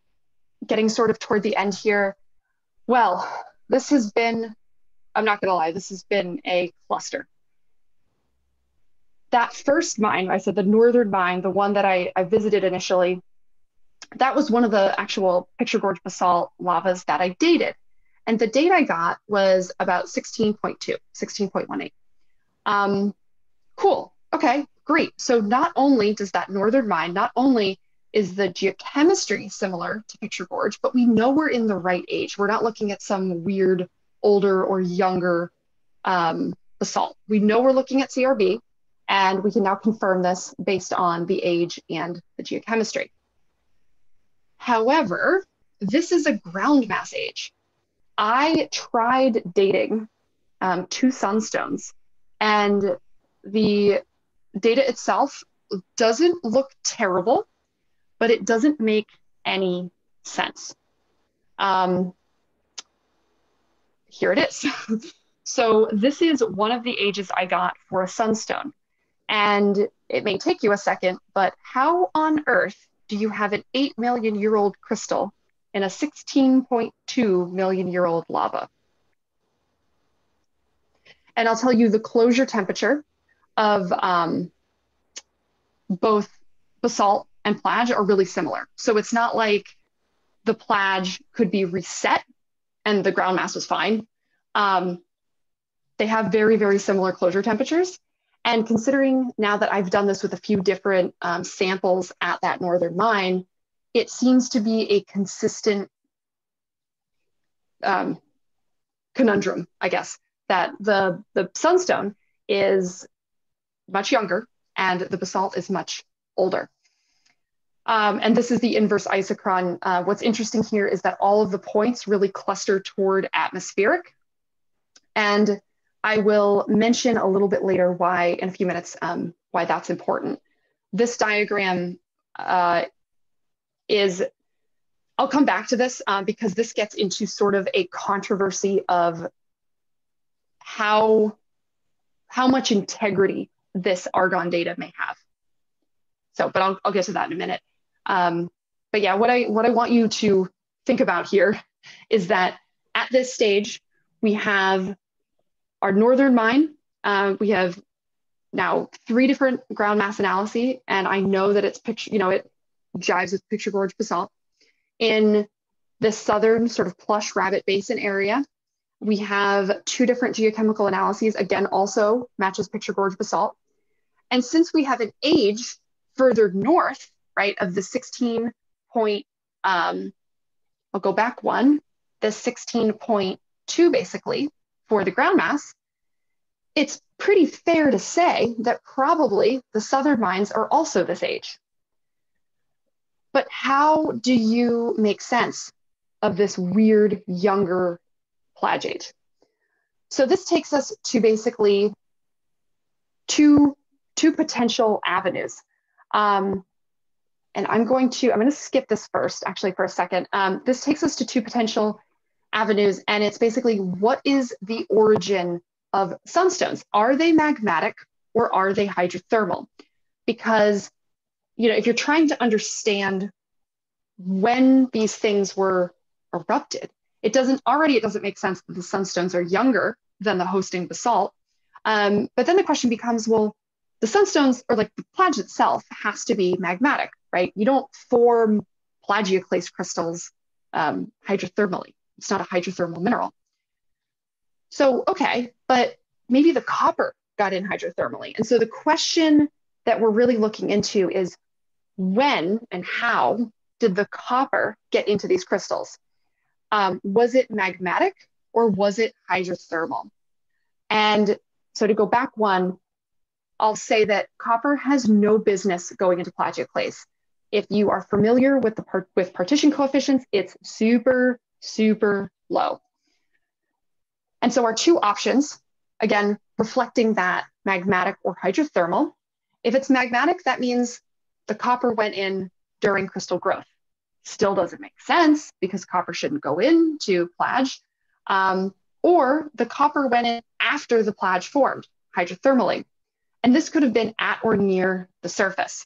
getting sort of toward the end here. Well, this has been I'm not going to lie, this has been a cluster. That first mine, I said the northern mine, the one that I, I visited initially, that was one of the actual picture gorge basalt lavas that I dated. And the date I got was about 16.2, 16.18. Um, cool. Okay, great. So not only does that northern mine, not only is the geochemistry similar to Picture Gorge, but we know we're in the right age. We're not looking at some weird older or younger um, basalt. We know we're looking at CRB, and we can now confirm this based on the age and the geochemistry. However, this is a ground mass age. I tried dating um, two sunstones, and the data itself doesn't look terrible, but it doesn't make any sense. Um, here it is. so this is one of the ages I got for a sunstone. And it may take you a second, but how on earth do you have an 8 million year old crystal in a 16.2 million year old lava? And I'll tell you the closure temperature of um, both basalt and plage are really similar. So it's not like the plage could be reset and the ground mass was fine. Um, they have very, very similar closure temperatures. And considering now that I've done this with a few different um, samples at that northern mine, it seems to be a consistent um, conundrum, I guess, that the, the sunstone is much younger and the basalt is much older. Um, and this is the inverse isochron. Uh, what's interesting here is that all of the points really cluster toward atmospheric. And I will mention a little bit later why, in a few minutes, um, why that's important. This diagram uh, is, I'll come back to this um, because this gets into sort of a controversy of how, how much integrity this argon data may have. So, but I'll, I'll get to that in a minute. Um, but yeah, what I what I want you to think about here is that at this stage we have our northern mine. Uh, we have now three different ground mass analyses, and I know that it's picture, you know, it jives with Picture Gorge basalt. In the southern sort of plush rabbit basin area, we have two different geochemical analyses, again, also matches Picture Gorge basalt. And since we have an age further north, right, of the 16 point, um, I'll go back one, the 16.2 basically for the ground mass, it's pretty fair to say that probably the southern mines are also this age. But how do you make sense of this weird younger plagiate? So this takes us to basically two, two potential avenues. Um, and I'm going to, I'm going to skip this first, actually, for a second. Um, this takes us to two potential avenues, and it's basically what is the origin of sunstones? Are they magmatic or are they hydrothermal? Because, you know, if you're trying to understand when these things were erupted, it doesn't already, it doesn't make sense that the sunstones are younger than the hosting basalt. Um, but then the question becomes, well, the sunstones or like the plage itself has to be magmatic, right? You don't form plagioclase crystals um, hydrothermally. It's not a hydrothermal mineral. So, okay, but maybe the copper got in hydrothermally. And so the question that we're really looking into is when and how did the copper get into these crystals? Um, was it magmatic or was it hydrothermal? And so to go back one, I'll say that copper has no business going into plagioclase. If you are familiar with the part, with partition coefficients, it's super, super low. And so our two options, again, reflecting that magmatic or hydrothermal. If it's magmatic, that means the copper went in during crystal growth. Still doesn't make sense because copper shouldn't go into plage. Um, or the copper went in after the plage formed hydrothermally. And this could have been at or near the surface.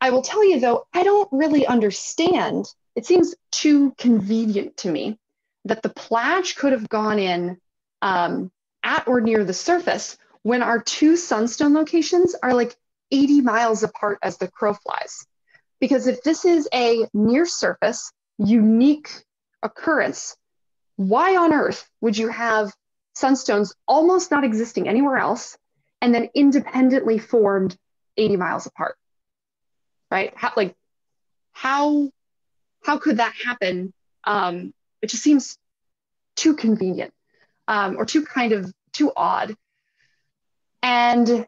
I will tell you though, I don't really understand. It seems too convenient to me that the plage could have gone in um, at or near the surface when our two sunstone locations are like 80 miles apart as the crow flies. Because if this is a near surface, unique occurrence, why on earth would you have sunstones almost not existing anywhere else and then independently formed 80 miles apart? Right? How, like, how, how could that happen? Um, it just seems too convenient um, or too kind of too odd. And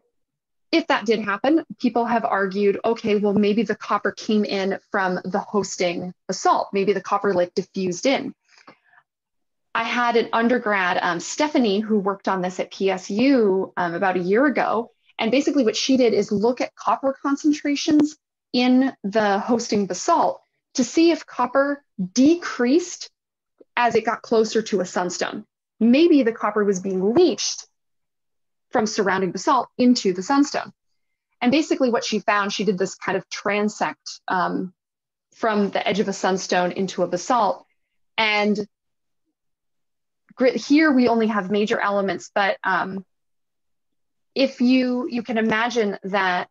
if that did happen, people have argued, okay, well, maybe the copper came in from the hosting basalt. Maybe the copper like diffused in. I had an undergrad, um, Stephanie, who worked on this at PSU um, about a year ago. And basically, what she did is look at copper concentrations in the hosting basalt to see if copper decreased as it got closer to a sunstone. Maybe the copper was being leached from surrounding basalt into the sunstone. And basically, what she found, she did this kind of transect um, from the edge of a sunstone into a basalt. And here we only have major elements, but um, if you you can imagine that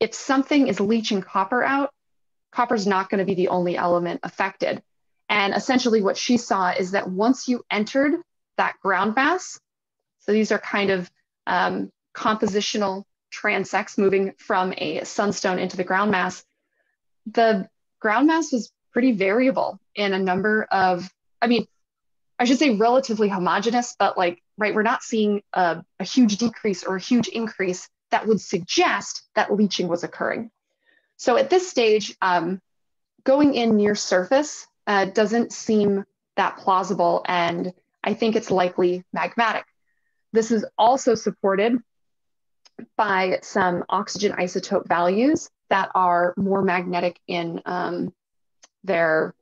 if something is leaching copper out, copper is not going to be the only element affected. And essentially, what she saw is that once you entered that ground mass, so these are kind of um, compositional transects moving from a sunstone into the ground mass, the ground mass was pretty variable in a number of, I mean, I should say relatively homogeneous, but like, right, we're not seeing a, a huge decrease or a huge increase that would suggest that leaching was occurring. So at this stage, um, going in near surface uh, doesn't seem that plausible, and I think it's likely magmatic. This is also supported by some oxygen isotope values that are more magmatic in um, their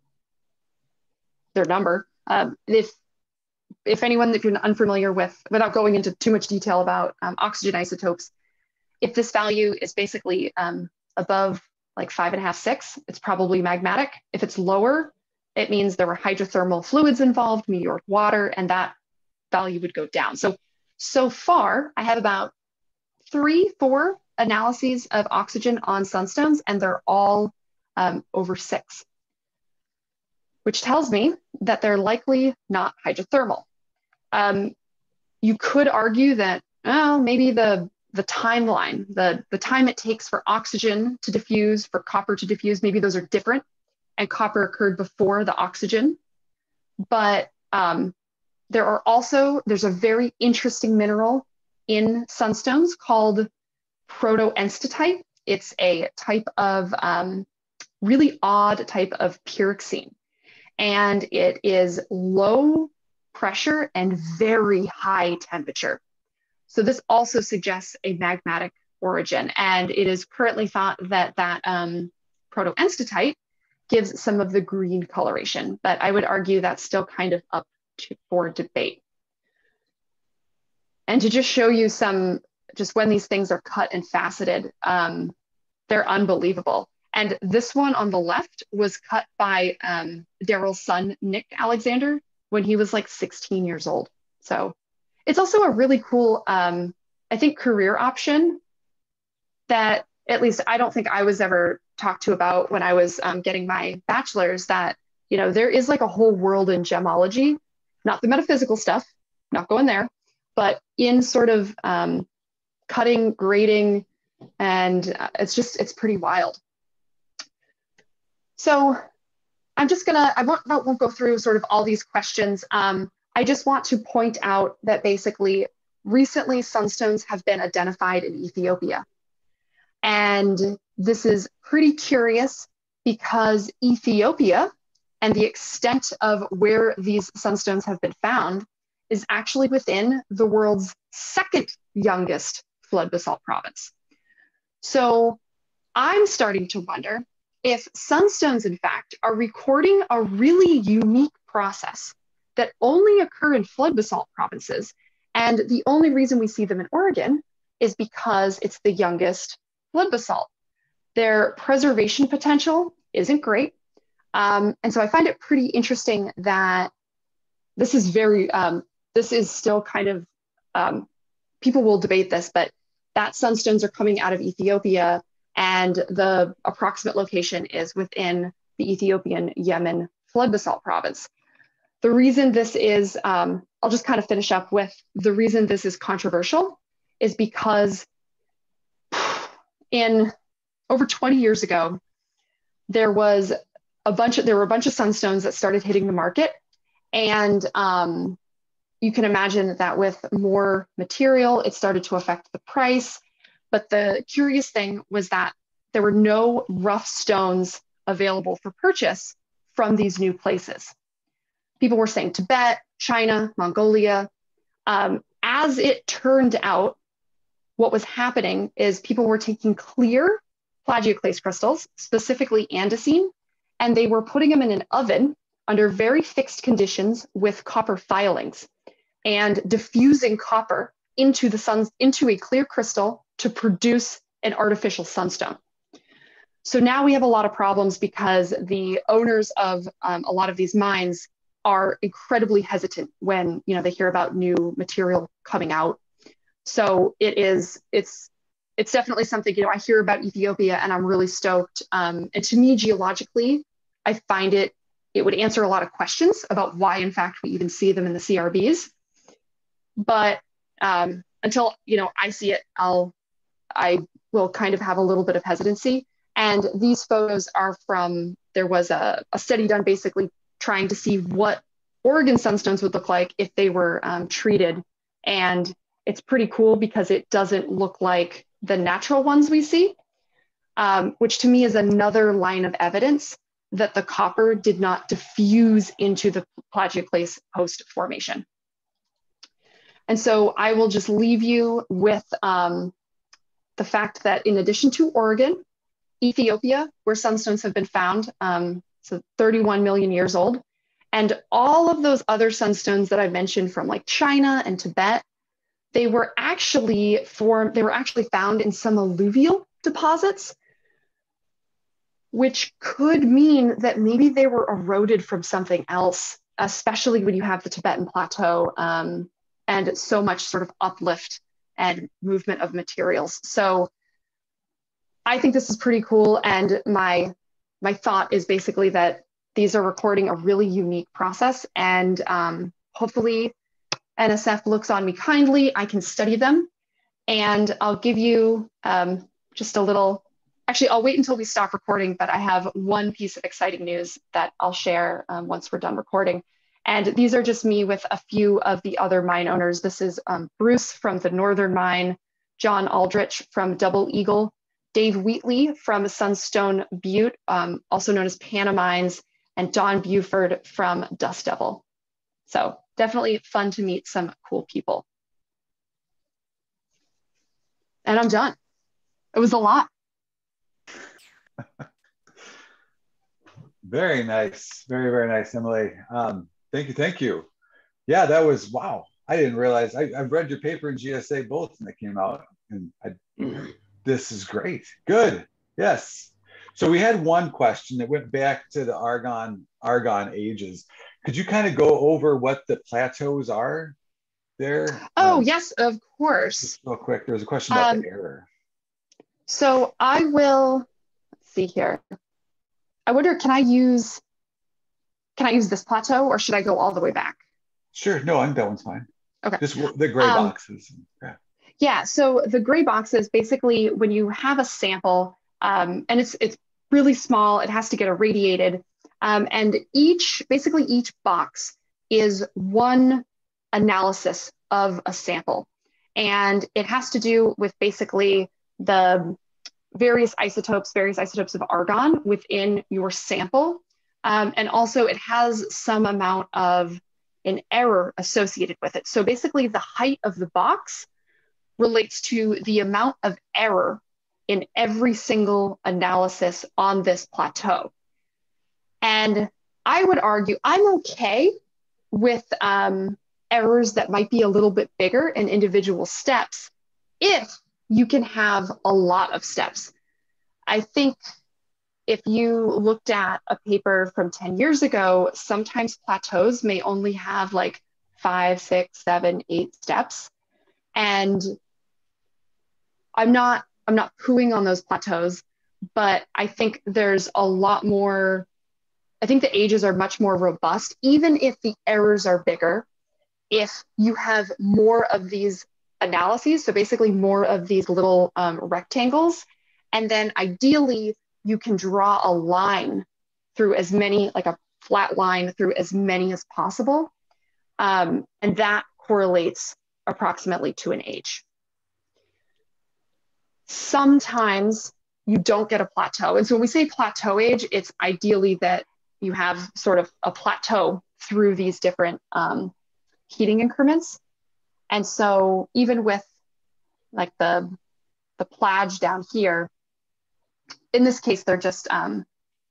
their number. Um, if if anyone, if you're unfamiliar with, without going into too much detail about um, oxygen isotopes, if this value is basically um, above like five and a half, six, it's probably magmatic. If it's lower, it means there were hydrothermal fluids involved, meteoric water, and that value would go down. So so far, I have about three, four analyses of oxygen on sunstones, and they're all um, over six, which tells me that they're likely not hydrothermal. Um, you could argue that, well, maybe the the timeline, the, the time it takes for oxygen to diffuse, for copper to diffuse, maybe those are different, and copper occurred before the oxygen. But um, there are also, there's a very interesting mineral in sunstones called protoenstatite. It's a type of um, really odd type of pyroxene. And it is low pressure and very high temperature. So this also suggests a magmatic origin. And it is currently thought that that um, protoenstatite gives some of the green coloration, but I would argue that's still kind of up to, for debate. And to just show you some, just when these things are cut and faceted, um, they're unbelievable. And this one on the left was cut by um, Daryl's son, Nick Alexander, when he was like 16 years old. So it's also a really cool, um, I think, career option that at least I don't think I was ever talked to about when I was um, getting my bachelor's that, you know, there is like a whole world in gemology, not the metaphysical stuff, not going there, but in sort of um, cutting, grading, and uh, it's just, it's pretty wild. So I'm just gonna, I won't, I won't go through sort of all these questions. Um, I just want to point out that basically recently sunstones have been identified in Ethiopia. And this is pretty curious because Ethiopia and the extent of where these sunstones have been found is actually within the world's second youngest flood basalt province. So I'm starting to wonder if sunstones, in fact, are recording a really unique process that only occur in flood basalt provinces. And the only reason we see them in Oregon is because it's the youngest flood basalt. Their preservation potential isn't great. Um, and so I find it pretty interesting that this is very, um, this is still kind of, um, people will debate this, but that sunstones are coming out of Ethiopia and the approximate location is within the Ethiopian Yemen flood basalt province. The reason this is, um, I'll just kind of finish up with the reason this is controversial is because in over 20 years ago, there was a bunch of there were a bunch of sunstones that started hitting the market, and um, you can imagine that with more material, it started to affect the price. But the curious thing was that there were no rough stones available for purchase from these new places. People were saying Tibet, China, Mongolia. Um, as it turned out, what was happening is people were taking clear plagioclase crystals, specifically andesine, and they were putting them in an oven under very fixed conditions with copper filings and diffusing copper into the sun into a clear crystal to produce an artificial sunstone. So now we have a lot of problems because the owners of um, a lot of these mines are incredibly hesitant when you know they hear about new material coming out so it is it's it's definitely something you know i hear about ethiopia and i'm really stoked um, and to me geologically i find it it would answer a lot of questions about why in fact we even see them in the crbs but um, until you know i see it i'll i will kind of have a little bit of hesitancy. And these photos are from there was a, a study done basically trying to see what oregon sunstones would look like if they were um, treated. And it's pretty cool because it doesn't look like the natural ones we see, um, which to me is another line of evidence that the copper did not diffuse into the plagioclase host formation. And so I will just leave you with um, the fact that in addition to Oregon, Ethiopia, where sunstones have been found, um, so 31 million years old, and all of those other sunstones that I mentioned from like China and Tibet, they were actually formed, they were actually found in some alluvial deposits, which could mean that maybe they were eroded from something else, especially when you have the Tibetan plateau um, and so much sort of uplift and movement of materials. So I think this is pretty cool. And my my thought is basically that these are recording a really unique process and um, hopefully NSF looks on me kindly, I can study them. And I'll give you um, just a little, actually, I'll wait until we stop recording, but I have one piece of exciting news that I'll share um, once we're done recording. And these are just me with a few of the other mine owners. This is um, Bruce from the Northern Mine, John Aldrich from Double Eagle, Dave Wheatley from Sunstone Butte, um, also known as Pana Mines, and Don Buford from Dust Devil. So definitely fun to meet some cool people. And I'm done. It was a lot. Very nice. Very, very nice, Emily. Um, thank you. Thank you. Yeah, that was wow. I didn't realize I, have read your paper in GSA both Bulletin that came out, and I, this is great. Good. Yes. So we had one question that went back to the Argon Argon ages. Could you kind of go over what the plateaus are there? Oh um, yes, of course. real quick, there was a question about um, the error. So I will see here. I wonder, can I use can I use this plateau or should I go all the way back? Sure. No, I think that one's fine. Okay. Just the gray um, boxes. Yeah. Yeah. So the gray boxes basically when you have a sample um, and it's it's really small, it has to get irradiated. Um, and each basically each box is one analysis of a sample. And it has to do with basically the various isotopes, various isotopes of argon within your sample. Um, and also it has some amount of an error associated with it. So basically the height of the box relates to the amount of error in every single analysis on this plateau. And I would argue I'm okay with um, errors that might be a little bit bigger in individual steps if you can have a lot of steps. I think if you looked at a paper from 10 years ago, sometimes plateaus may only have like five, six, seven, eight steps. And I'm not I'm not pooing on those plateaus, but I think there's a lot more I think the ages are much more robust, even if the errors are bigger. If you have more of these analyses, so basically more of these little um, rectangles, and then ideally you can draw a line through as many, like a flat line through as many as possible. Um, and that correlates approximately to an age. Sometimes you don't get a plateau. And so when we say plateau age, it's ideally that you have sort of a plateau through these different um, heating increments. And so even with like the, the plage down here, in this case, they're just um,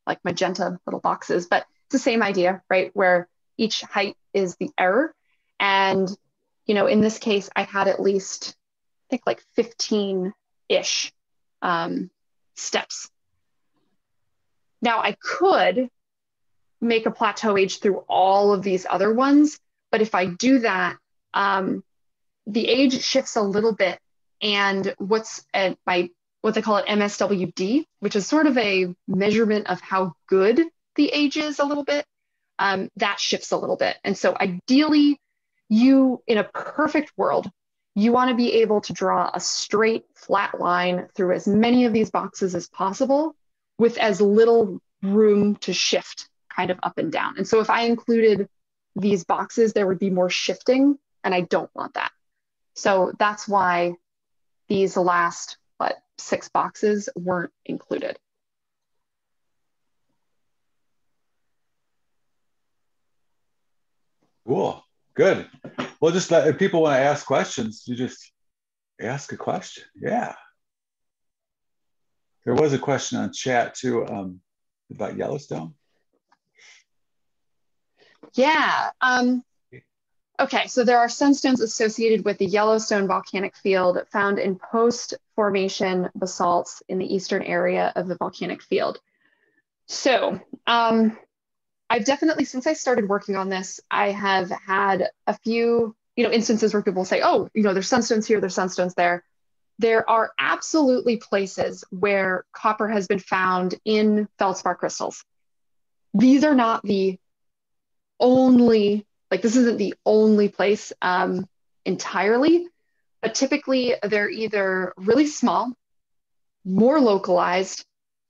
like magenta little boxes, but it's the same idea, right? Where each height is the error. And, you know, in this case, I had at least, I think like 15 ish um, steps. Now I could make a plateau age through all of these other ones, but if I do that, um, the age shifts a little bit. And what's at my what they call it MSWD, which is sort of a measurement of how good the age is a little bit, um, that shifts a little bit. And so ideally, you, in a perfect world, you want to be able to draw a straight, flat line through as many of these boxes as possible with as little room to shift kind of up and down. And so if I included these boxes, there would be more shifting, and I don't want that. So that's why these last what, six boxes weren't included. Cool. Good. Well, just let, if people want to ask questions, you just ask a question. Yeah. There was a question on chat too um, about Yellowstone. Yeah. Um, Okay, so there are sunstones associated with the Yellowstone volcanic field found in post-formation basalts in the eastern area of the volcanic field. So um, I've definitely, since I started working on this, I have had a few, you know, instances where people say, oh, you know, there's sunstones here, there's sunstones there. There are absolutely places where copper has been found in feldspar crystals. These are not the only like this isn't the only place um, entirely, but typically they're either really small, more localized,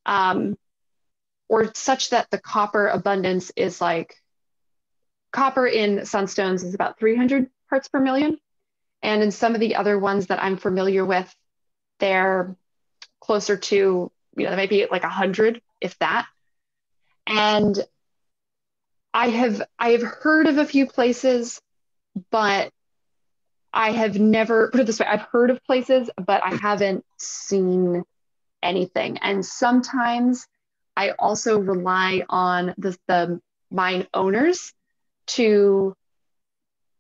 um, or such that the copper abundance is like copper in sunstones is about 300 parts per million. And in some of the other ones that I'm familiar with, they're closer to, you know, maybe like 100, if that. And I have I have heard of a few places, but I have never put it this way. I've heard of places, but I haven't seen anything. And sometimes I also rely on the, the mine owners to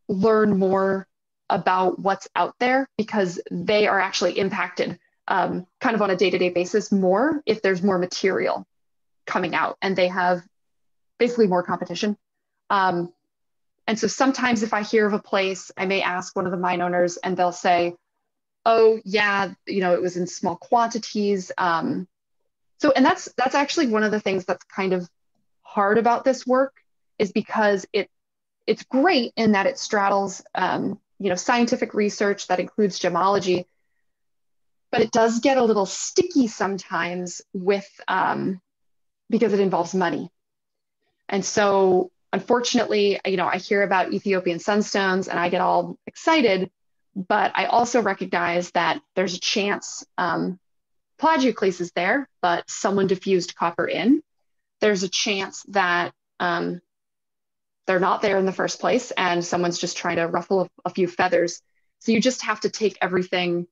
learn more about what's out there because they are actually impacted um, kind of on a day-to-day basis more if there's more material coming out and they have basically more competition. Um, and so sometimes if I hear of a place, I may ask one of the mine owners and they'll say, oh yeah, you know, it was in small quantities. Um, so, and that's, that's actually one of the things that's kind of hard about this work is because it, it's great in that it straddles, um, you know, scientific research that includes gemology, but it does get a little sticky sometimes with, um, because it involves money. And so unfortunately, you know, I hear about Ethiopian sunstones and I get all excited, but I also recognize that there's a chance um, plagioclase is there, but someone diffused copper in. There's a chance that um, they're not there in the first place and someone's just trying to ruffle a, a, few feathers. So you just have to take everything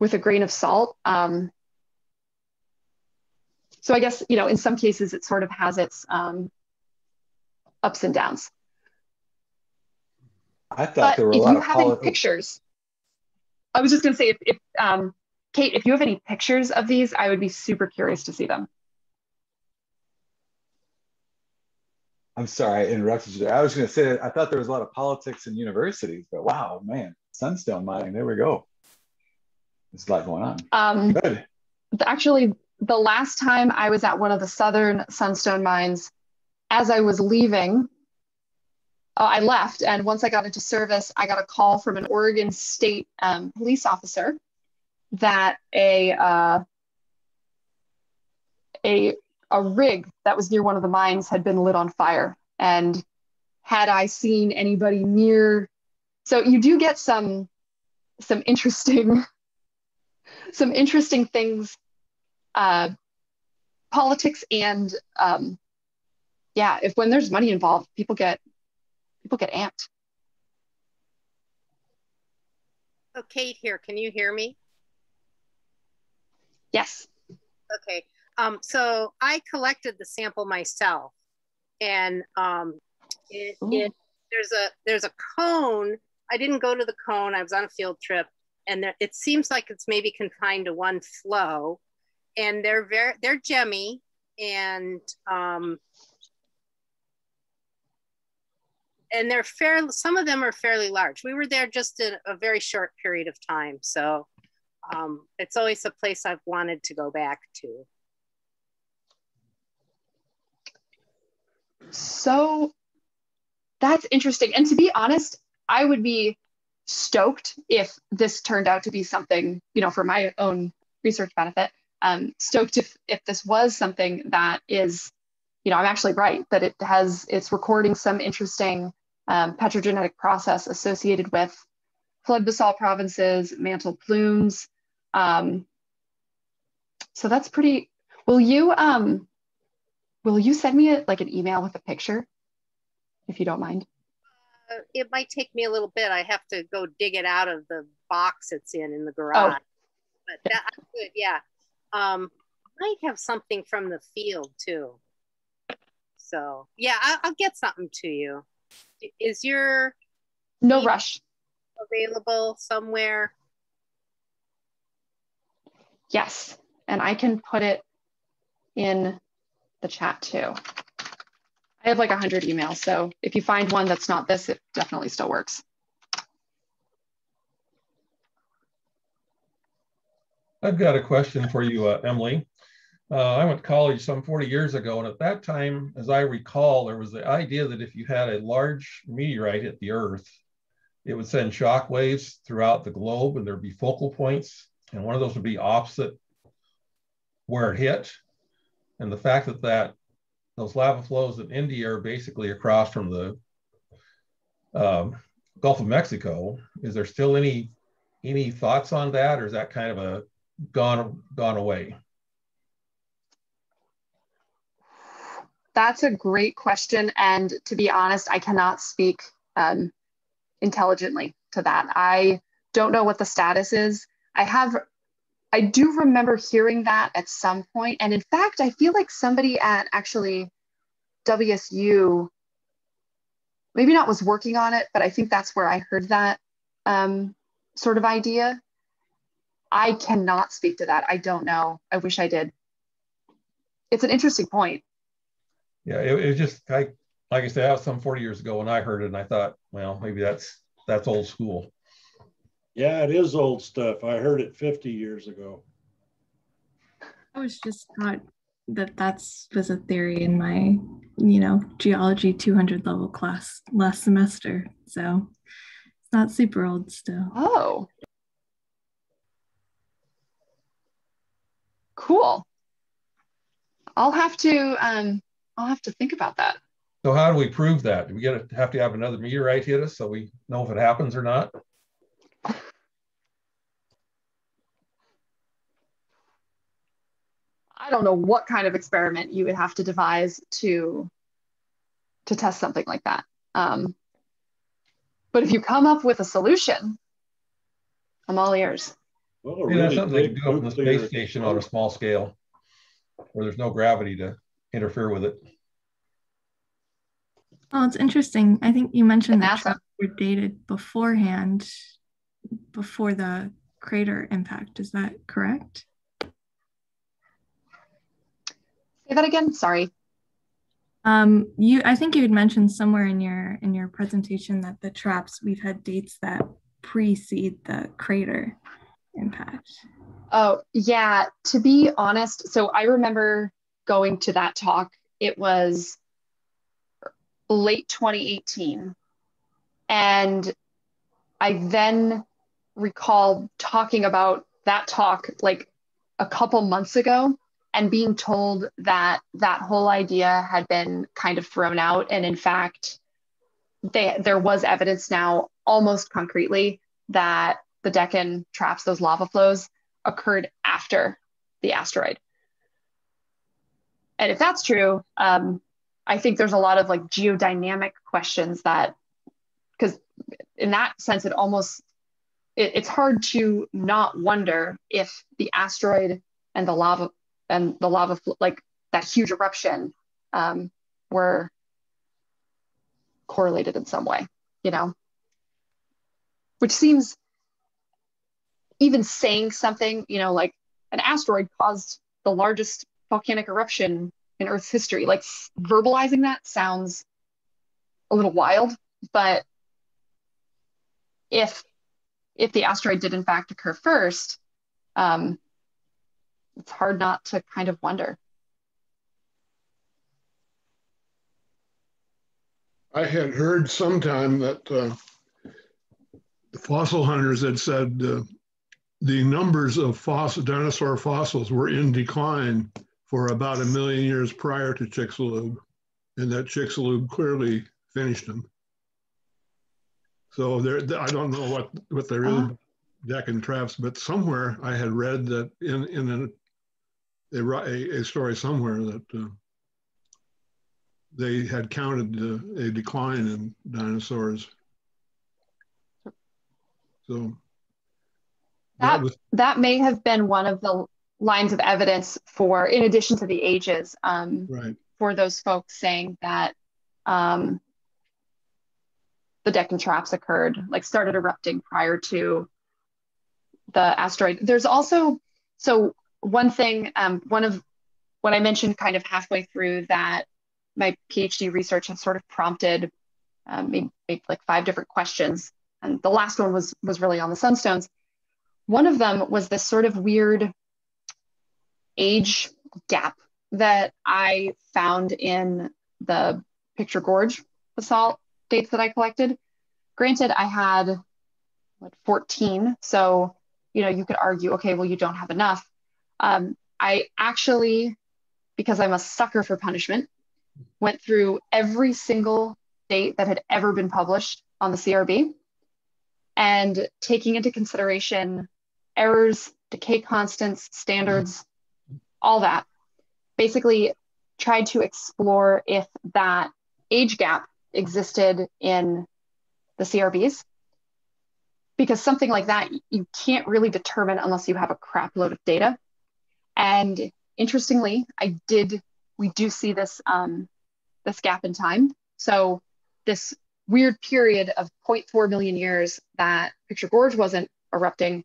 with a grain of salt. Um, so I guess, you know, in some cases it sort of has its um, ups and downs. I thought but there were a lot of have pictures. I was just going to say, if, if um, Kate, if you have any pictures of these, I would be super curious to see them. I'm sorry, I interrupted you there. I was going to say, I thought there was a lot of politics in universities, but wow, man, sunstone mining, there we go. There's a lot going on. Um, Good. Actually, the last time I was at one of the southern sunstone mines, as I was leaving, uh, I left. And once I got into service, I got a call from an Oregon State um, police officer that a, uh, a, a rig that was near one of the mines had been lit on fire. And had I seen anybody near, so you do get some, some interesting, some interesting things, uh, politics and um, yeah, if when there's money involved, people get people get amped. Oh, Kate here. Can you hear me? Yes. Okay. Um, so I collected the sample myself, and um, it, it, there's a there's a cone. I didn't go to the cone. I was on a field trip, and there, it seems like it's maybe confined to one flow, and they're very they're gemmy, and um, and they're fairly, some of them are fairly large. We were there just in a very short period of time. So um, it's always a place I've wanted to go back to. So that's interesting. And to be honest, I would be stoked if this turned out to be something, you know, for my own research benefit, um, stoked if, if this was something that is, you know, I'm actually right that it has, it's recording some interesting um, petrogenetic process associated with flood basalt provinces, mantle plumes. Um, so that's pretty, will you, um, will you send me a, like an email with a picture if you don't mind? Uh, it might take me a little bit. I have to go dig it out of the box it's in in the garage. Oh. But that, good, yeah. Um, might have something from the field too. So yeah, I'll, I'll get something to you is your no rush available somewhere? Yes, and I can put it in the chat too. I have like a hundred emails, so if you find one that's not this, it definitely still works. I've got a question for you, uh, Emily. Uh, I went to college some 40 years ago, and at that time, as I recall, there was the idea that if you had a large meteorite hit the Earth, it would send shock waves throughout the globe, and there'd be focal points, and one of those would be opposite where it hit. And the fact that that those lava flows in India are basically across from the um, Gulf of Mexico. Is there still any any thoughts on that, or is that kind of a gone gone away? That's a great question. And to be honest, I cannot speak um, intelligently to that. I don't know what the status is. I have, I do remember hearing that at some. And in fact, I feel like somebody at actually WSU, maybe not was working on it, but I think that's where I heard that um, sort of idea. I cannot speak to that. I don't know. I wish I did. It's an interesting point. Yeah, it, it just I like I said, that was some 40 years ago when I heard it, and I thought, well, maybe that's that's old school. Yeah, it is old stuff. I heard it 50 years ago. I was just taught that that's was a theory in my, you know, geology 200 level class last semester. So it's not super old still. Oh. Cool. I'll have to um I'll have to think about that. So how do we prove that? Do we get to have to have another meteorite hit us so we know if it happens or not? I don't know what kind of experiment you would have to devise to to test something like that. Um, but if you come up with a solution, I'm all ears. Well, Maybe that's something they can do up in the space station on a small scale where there's no gravity to interfere with it. Oh, it's interesting. I think you mentioned that traps were dated beforehand, before the crater impact. Is that correct? Say that again. Sorry. Um, you, I think you had mentioned somewhere in your in your presentation that the traps we've had dates that precede the crater impact. Oh yeah. To be honest, so I remember going to that talk. It was late 2018, and I then recall talking about that talk like a couple months ago and being told that that whole idea had been kind of thrown out and in fact they, there was evidence now almost concretely that the Deccan traps those lava flows occurred after the asteroid. And if that's true um, i think there's a lot of like geodynamic questions that because in that sense it almost it, it's hard to not wonder if the asteroid and the lava and the lava, like that huge eruption, um, were correlated in some way, you know, which seems even saying something, you know, like an asteroid caused the largest volcanic eruption in Earth's history. Like verbalizing that sounds a little wild, but if if the asteroid did in fact occur first, um, it's hard not to kind of wonder. I had heard sometime that uh, the fossil hunters had said uh, the numbers of fossil dinosaur fossils were in decline for about a million years prior to Chicxulub, and that Chicxulub clearly finished them. So there, I don't know what what there is uh-huh. Deccan traps, but somewhere I had read that in in a, a, a story somewhere that uh, they had counted uh, a decline in dinosaurs. So that, that, was, that may have been one of the lines of evidence for, in addition to the ages, um, right. for those folks saying that um, the Deccan traps occurred, like started erupting prior to the asteroid. There's also, so one thing, um, one of what I mentioned kind of halfway through that my PhD research has sort of prompted um, maybe, maybe like five different questions. And the last one was was really on the sunstones. One of them was this sort of weird age gap that I found in the Picture Gorge basalt dates that I collected. Granted, I had what 14, so you know you could argue, okay, well you don't have enough. Um, I actually, because I'm a sucker for punishment, went through every single date that had ever been published on the CRB and taking into consideration errors, decay constants, standards, all that. Basically, tried to explore if that age gap existed in the CRBs. Because something like that, you can't really determine unless you have a crap load of data. And interestingly, I did, we do see this, um, this gap in time. So this weird period of 0.4 million years that Picture Gorge wasn't erupting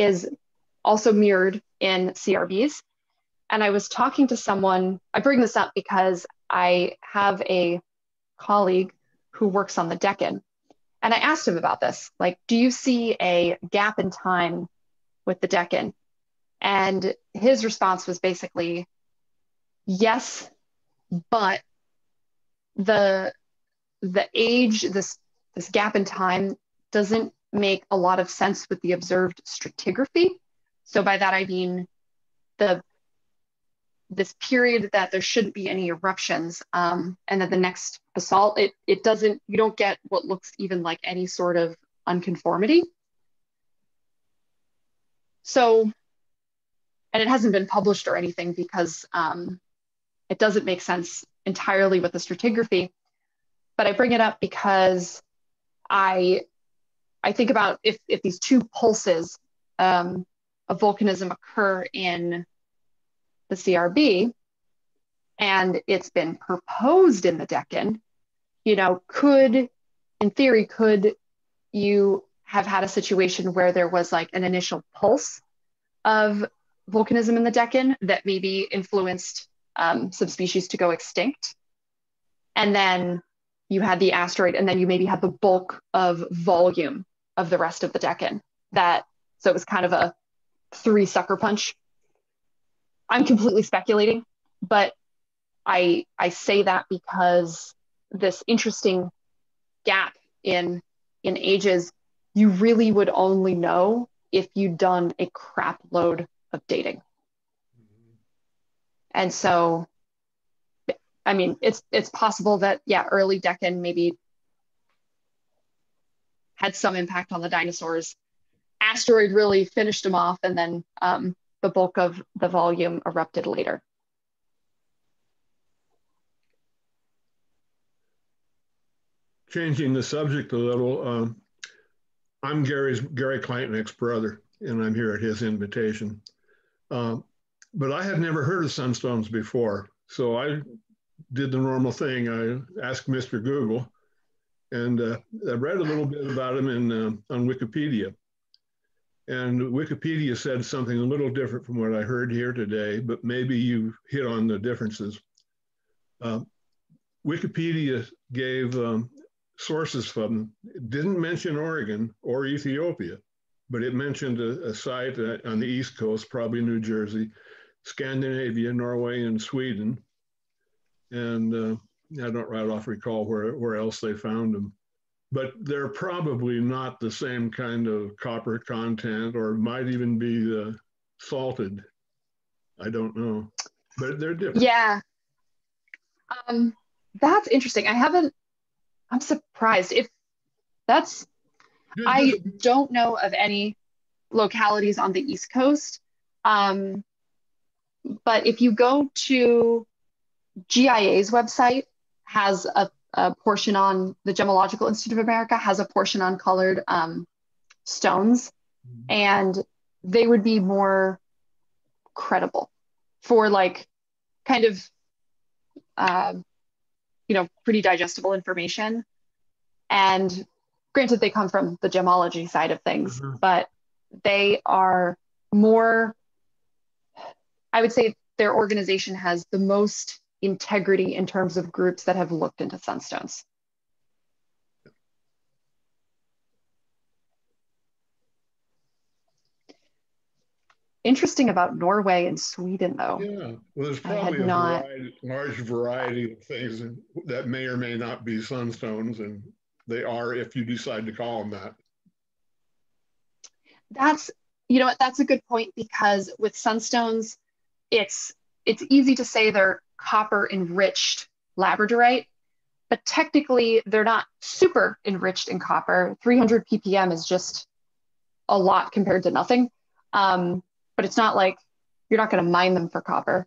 is also mirrored in CRBs. And I was talking to someone, I bring this up because I have a colleague who works on the Deccan. And I asked him about this like, do you see a gap in time with the Deccan? And his response was basically, yes, but the the age, this this gap in time doesn't make a lot of sense with the observed stratigraphy. So by that I mean the this period that there shouldn't be any eruptions um, and then the next basalt it it doesn't you don't get what looks even like any sort of unconformity so and it hasn't been published or anything because um, it doesn't make sense entirely with the stratigraphy but i bring it up because i i think about if if these two pulses um, of volcanism occur in the CRB and it's been proposed in the Deccan, you know, could, in theory, could you have had a situation where there was like an initial pulse of volcanism in the Deccan that maybe influenced um, some species to go extinct? And then you had the asteroid, and then you maybe had the bulk of volume of the rest of the Deccan. That so it was kind of a three sucker punch I'm completely speculating, but I I say that because this interesting gap in in ages you really would only know if you'd done a crap load of dating. And so I mean it's it's possible that yeah early Deccan maybe had some impact on the dinosaurs. Asteroid really finished them off and then um, the bulk of the volume erupted later. Changing the subject a little, um, I'm Gary's Gary Kleitnick's brother, and I'm here at his invitation. Um, but I had never heard of sunstones before, so I did the normal thing. I asked Mr. Google, and uh, I read a little bit about him in uh, on Wikipedia. And Wikipedia said something a little different from what I heard here today, but maybe you hit on the differences. Uh, Wikipedia gave um, sources from, didn't mention Oregon or Ethiopia, but it mentioned a, a site uh, on the East Coast, probably New Jersey, Scandinavia, Norway, and Sweden. And uh, I don't right off recall where, where else they found them but they're probably not the same kind of copper content or might even be the salted. I don't know, but they're different. Yeah. Um, that's interesting. I haven't, I'm surprised if that's, I don't know of any localities on the East Coast. Um, but if you go to GIA's website, has a a portion on the Gemological Institute of America has a portion on colored um, stones, mm-hmm. and they would be more credible for like kind of uh, you know pretty digestible information. And granted, they come from the gemology side of things, mm-hmm. but they are more. I would say their organization has the most integrity in terms of groups that have looked into sunstones. Interesting about Norway and Sweden, though. Yeah, well, there's probably a not... variety, large variety of things that may or may not be sunstones, and they are if you decide to call them that. That's you know what that's a good point because with sunstones, it's it's easy to say they're copper enriched labradorite, but technically they're not super enriched in copper. 300 ppm is just a lot compared to nothing. Um, but it's not like you're not going to mine them for copper.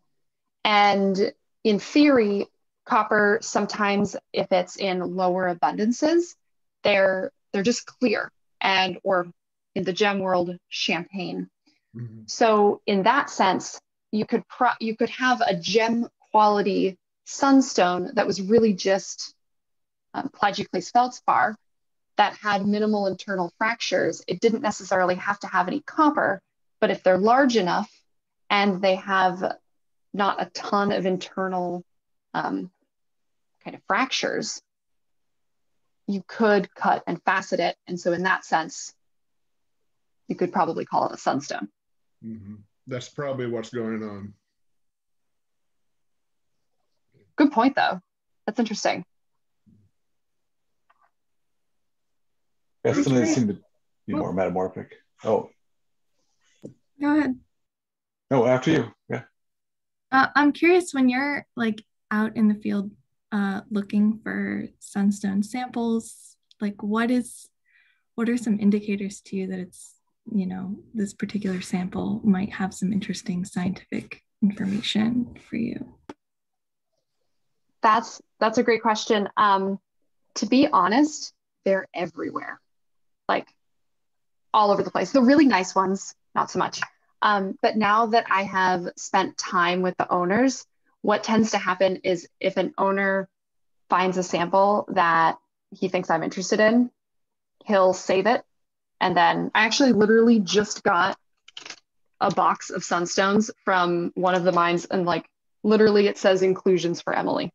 And in theory, copper sometimes, if it's in lower abundances, they're they're just clear and or in the gem world, champagne. Mm-hmm. So in that sense, you could pro- you could have a gem quality sunstone that was really just um, plagioclase feldspar that had minimal internal fractures. It didn't necessarily have to have any copper, But if they're large enough and they have not a ton of internal um, kind of fractures, you could cut and facet it. And so, in that sense, you could probably call it a sunstone. Mm-hmm. That's probably what's going on. Good point, though. That's interesting. Yeah, some of they seem to be more metamorphic. Oh. Go ahead. No, after you. Yeah. Uh, I'm curious when you're like out in the field uh, looking for sunstone samples, like what is, what are some indicators to you that it's, you know, this particular sample might have some interesting scientific information for you? That's that's a great question. Um, to be honest, they're everywhere, like all over the place. The really nice ones, not so much. Um, but now that I have spent time with the owners, what tends to happen is if an owner finds a sample that he thinks I'm interested in, he'll save it. And then I actually literally just got a box of sunstones from one of the mines, and like literally it says inclusions for Emily.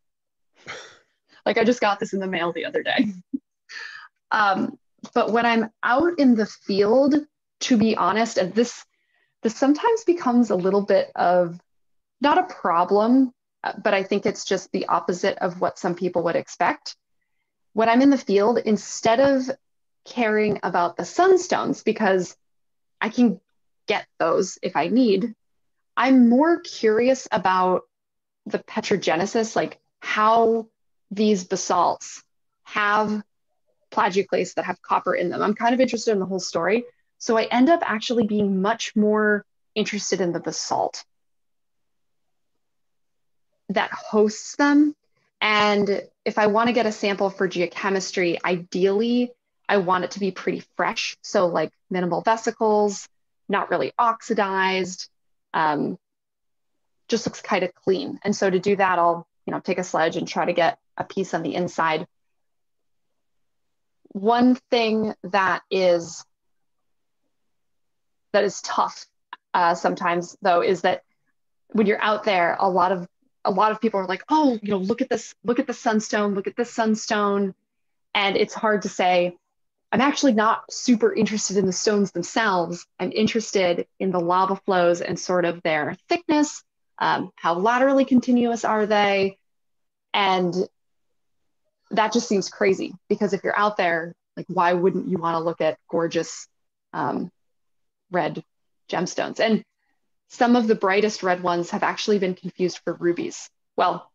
Like I just got this in the mail the other day. um, but when I'm out in the field, to be honest, and this this sometimes becomes a little bit of not a problem, uh, but I think it's just the opposite of what some people would expect. When I'm in the field, instead of caring about the sunstones, because I can get those if I need, I'm more curious about the petrogenesis, like how these basalts have plagioclase that have copper in them. I'm kind of interested in the whole story. So I end up actually being much more interested in the basalt that hosts them. And if I want to get a sample for geochemistry, ideally, I want it to be pretty fresh. So, like minimal vesicles, not really oxidized, um, just looks kind of clean. And so, to do that, I'll you know take a sledge and try to get a piece on the inside. One thing that is that is tough uh, sometimes though is that when you're out there, a lot of a lot of people are like, oh, you know, look at this, look at the sunstone, look at this sunstone, and it's hard to say. I'm actually not super interested in the stones themselves. I'm interested in the lava flows and sort of their thickness. Um, how laterally continuous are they? And that just seems crazy because if you're out there, like, why wouldn't you want to look at gorgeous um, red gemstones? And some of the brightest red ones have actually been confused for rubies. Well,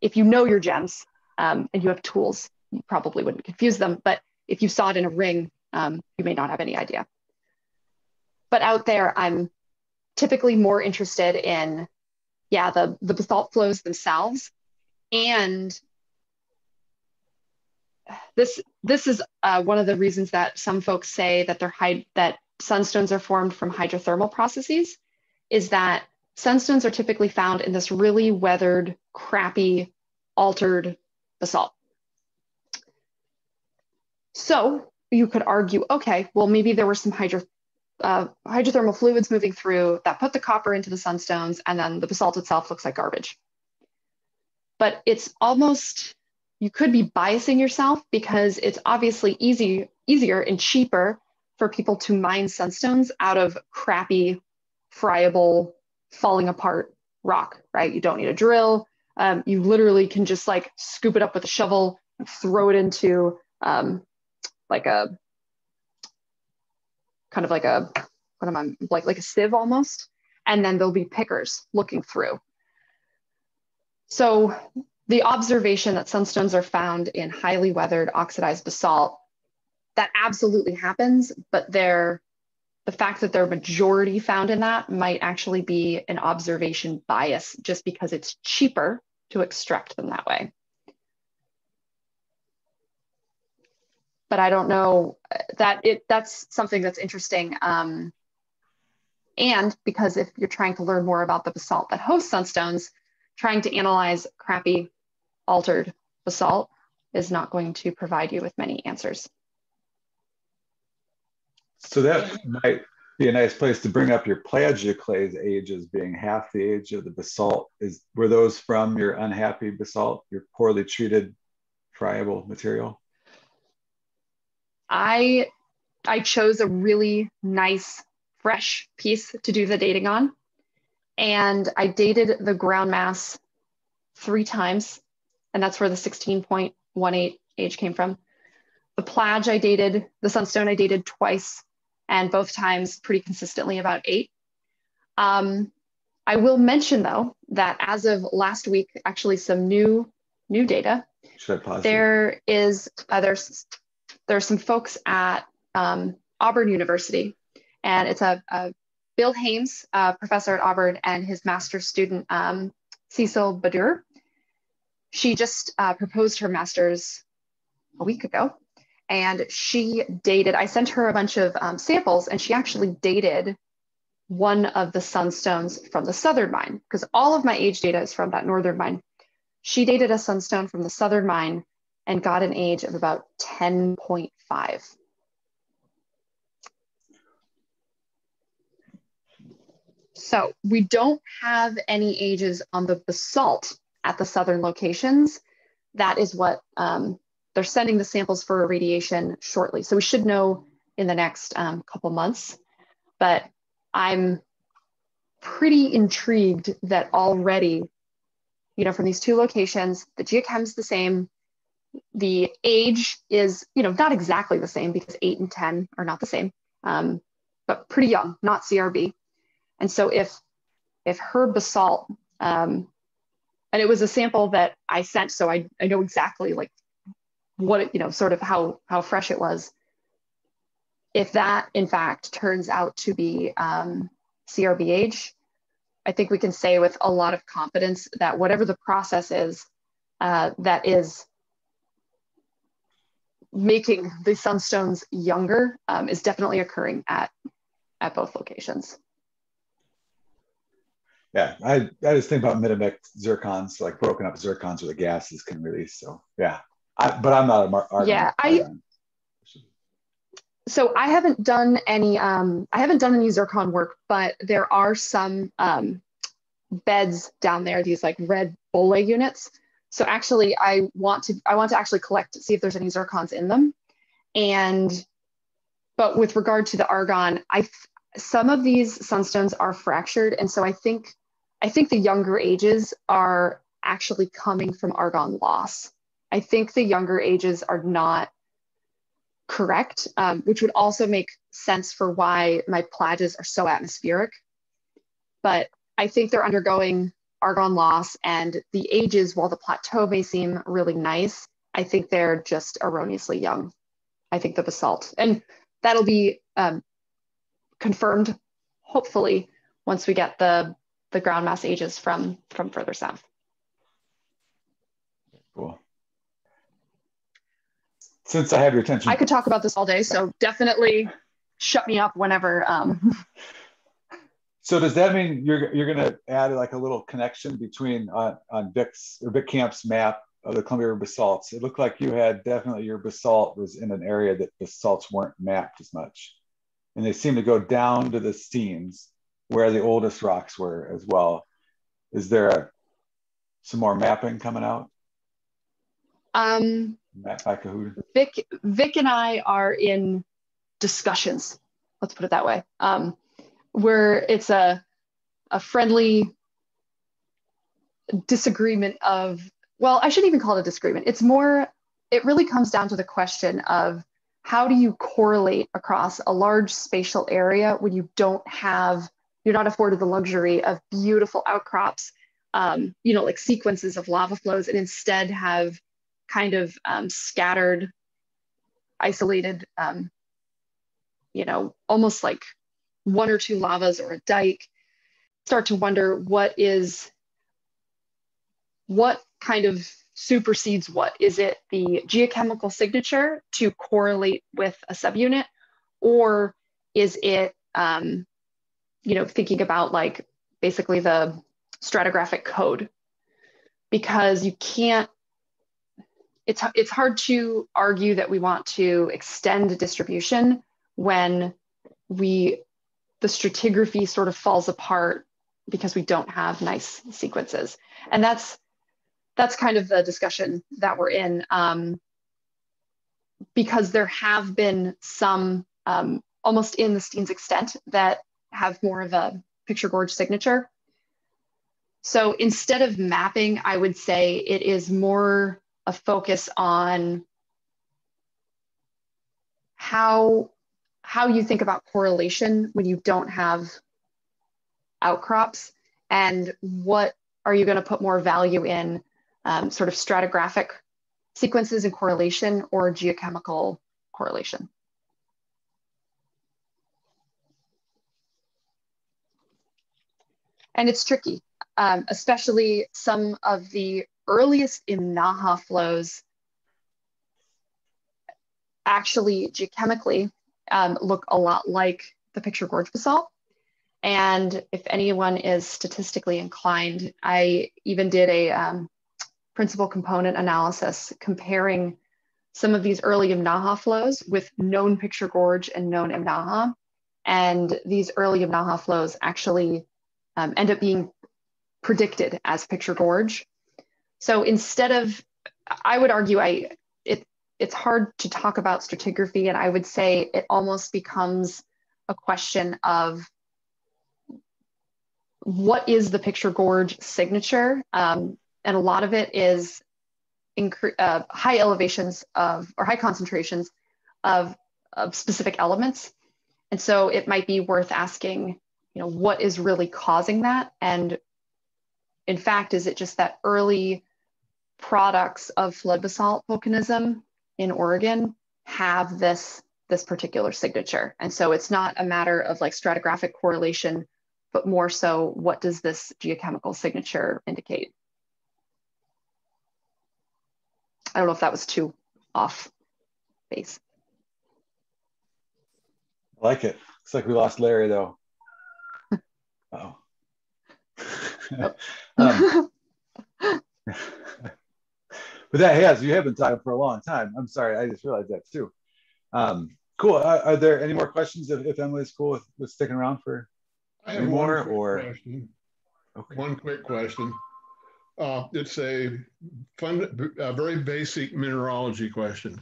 if you know your gems um, and you have tools, you probably wouldn't confuse them. But if you saw it in a ring, um, you may not have any idea. But out there, I'm typically more interested in, yeah, the, the basalt flows themselves and this this is uh, one of the reasons that some folks say that they're high, that sunstones are formed from hydrothermal processes is that sunstones are typically found in this really weathered, crappy, altered basalt. So you could argue, okay, well, maybe there were some hydro, uh, hydrothermal fluids moving through that put the copper into the sunstones, and then the basalt itself looks like garbage. But it's almost you could be biasing yourself because it's obviously easy easier and cheaper for people to mine sunstones out of crappy friable falling apart rock right? You don't need a drill. Um, you literally can just like scoop it up with a shovel throw it into um, like a kind of like a what am i like like a sieve almost and then there'll be pickers looking through so the observation that sunstones are found in highly weathered oxidized basalt, that absolutely happens, but they're the fact that they're majority found in that might actually be an observation bias just because it's cheaper to extract them that way. But I don't know that it that's something that's interesting. Um, and because if you're trying to learn more about the basalt that hosts sunstones, trying to analyze crappy altered basalt is not going to provide you with many answers. So that might be a nice place to bring up your plagioclase ages being half the age of the basalt. Is were those from your unhappy basalt, your poorly treated friable material? I I chose a really nice fresh piece to do the dating on. And I dated the ground mass three times, and that's where the 16.18 age came from. The plage I dated, the sunstone I dated twice, and both times pretty consistently about eight. Um, I will mention though that as of last week, actually some new new data. Should I pause? There is uh, there's there's some folks at um, Auburn University, and it's a, a Bill Hames, professor at Auburn, and his master's student um, Cecil Badur. She just uh, proposed her master's a week ago, and she dated. I sent her a bunch of um, samples, and she actually dated one of the sunstones from the southern mine because all of my age data is from that northern mine. She dated a sunstone from the southern mine and got an age of about 10.5. So we don't have any ages on the basalt at the southern locations. That is what um, they're sending the samples for irradiation shortly. So we should know in the next um, couple months. But I'm pretty intrigued that already, you know, from these two locations, the geochem's the same. The age is, you know, not exactly the same because eight and 10 are not the same, um, but pretty young, not CRB. And so if if her basalt, um, and it was a sample that I sent, so I, I know exactly like what you know, sort of how how fresh it was. If that in fact turns out to be um, CRBH, I think we can say with a lot of confidence that whatever the process is uh, that is making the sunstones younger um, is definitely occurring at at both locations yeah, I, I just think about metamict zircons, like broken up zircons where the gases can release. So yeah, I, but I'm not a mar- yeah. I so I haven't done any um, I haven't done any zircon work, but there are some um, beds down there, these like red bole units. So actually, I want to I want to actually collect see if there's any zircons in them, and but with regard to the argon, I some of these sunstones are fractured, and so I think I think the younger ages are actually coming from argon loss. I think the younger ages are not correct, um, which would also make sense for why my plages are so atmospheric. But I think they're undergoing argon loss and the ages, while the plateau may seem really nice, I think they're just erroneously young. I think the basalt. And that'll be um, confirmed, hopefully, once we get the the ground mass ages from, from further south. Cool. Since I have your attention. I could talk about this all day, so definitely shut me up whenever. Um... So does that mean you're you're going to add like a little connection between on, on Vic's or Vic Camp's map of the Columbia River basalts? It looked like you had definitely your basalt was in an area that basalts weren't mapped as much, and they seem to go down to the Steens where the oldest rocks were as well. Is there a, some more mapping coming out? Um, Matt by Kahoot. Vic, Vic and I are in discussions. Let's put it that way. Um, where it's a a friendly disagreement of well, I shouldn't even call it a disagreement. It's more. It really comes down to the question of how do you correlate across a large spatial area when you don't have you're not afforded the luxury of beautiful outcrops, um, you know, like sequences of lava flows, and instead have kind of um, scattered, isolated, um, you know, almost like one or two lavas or a dike. Start to wonder what is, what kind of supersedes what? Is it the geochemical signature to correlate with a subunit, or is it um, you know, thinking about like basically the stratigraphic code because you can't it's it's hard to argue that we want to extend distribution when we the stratigraphy sort of falls apart because we don't have nice sequences. And that's that's kind of the discussion that we're in. Um, because there have been some um, almost in the Steens extent that have more of a picture gorge signature. So instead of mapping, I would say it is more a focus on how how you think about correlation when you don't have outcrops and what are you going to put more value in um, sort of stratigraphic sequences and correlation or geochemical correlation. And it's tricky, um, especially some of the earliest Imnaha flows actually geochemically um, look a lot like the picture gorge basalt. And if anyone is statistically inclined, I even did a um, principal component analysis comparing some of these early Imnaha flows with known picture gorge and known Imnaha. And these early Imnaha flows actually um, end up being predicted as picture gorge. So instead of, I would argue, I it's hard to talk about stratigraphy, and I would say it almost becomes a question of what is the picture gorge signature? Um, and a lot of it is uh, high elevations of or high concentrations of, of specific elements. And so it might be worth asking, you know, what is really causing that? And in fact, is it just that early products of flood basalt volcanism in Oregon have this, this particular signature? And so it's not a matter of like stratigraphic correlation, but more so what does this geochemical signature indicate? I don't know if that was too off base. I like it. Looks like we lost Larry though. oh. um, but that has you have been talking for a long time. I'm sorry, I just realized that too. Um, cool. Are, are, there any more questions? If, if Emily's cool with, with sticking around for I have more, or question. Okay. one quick question. Uh, it's a fun, a very basic mineralogy question.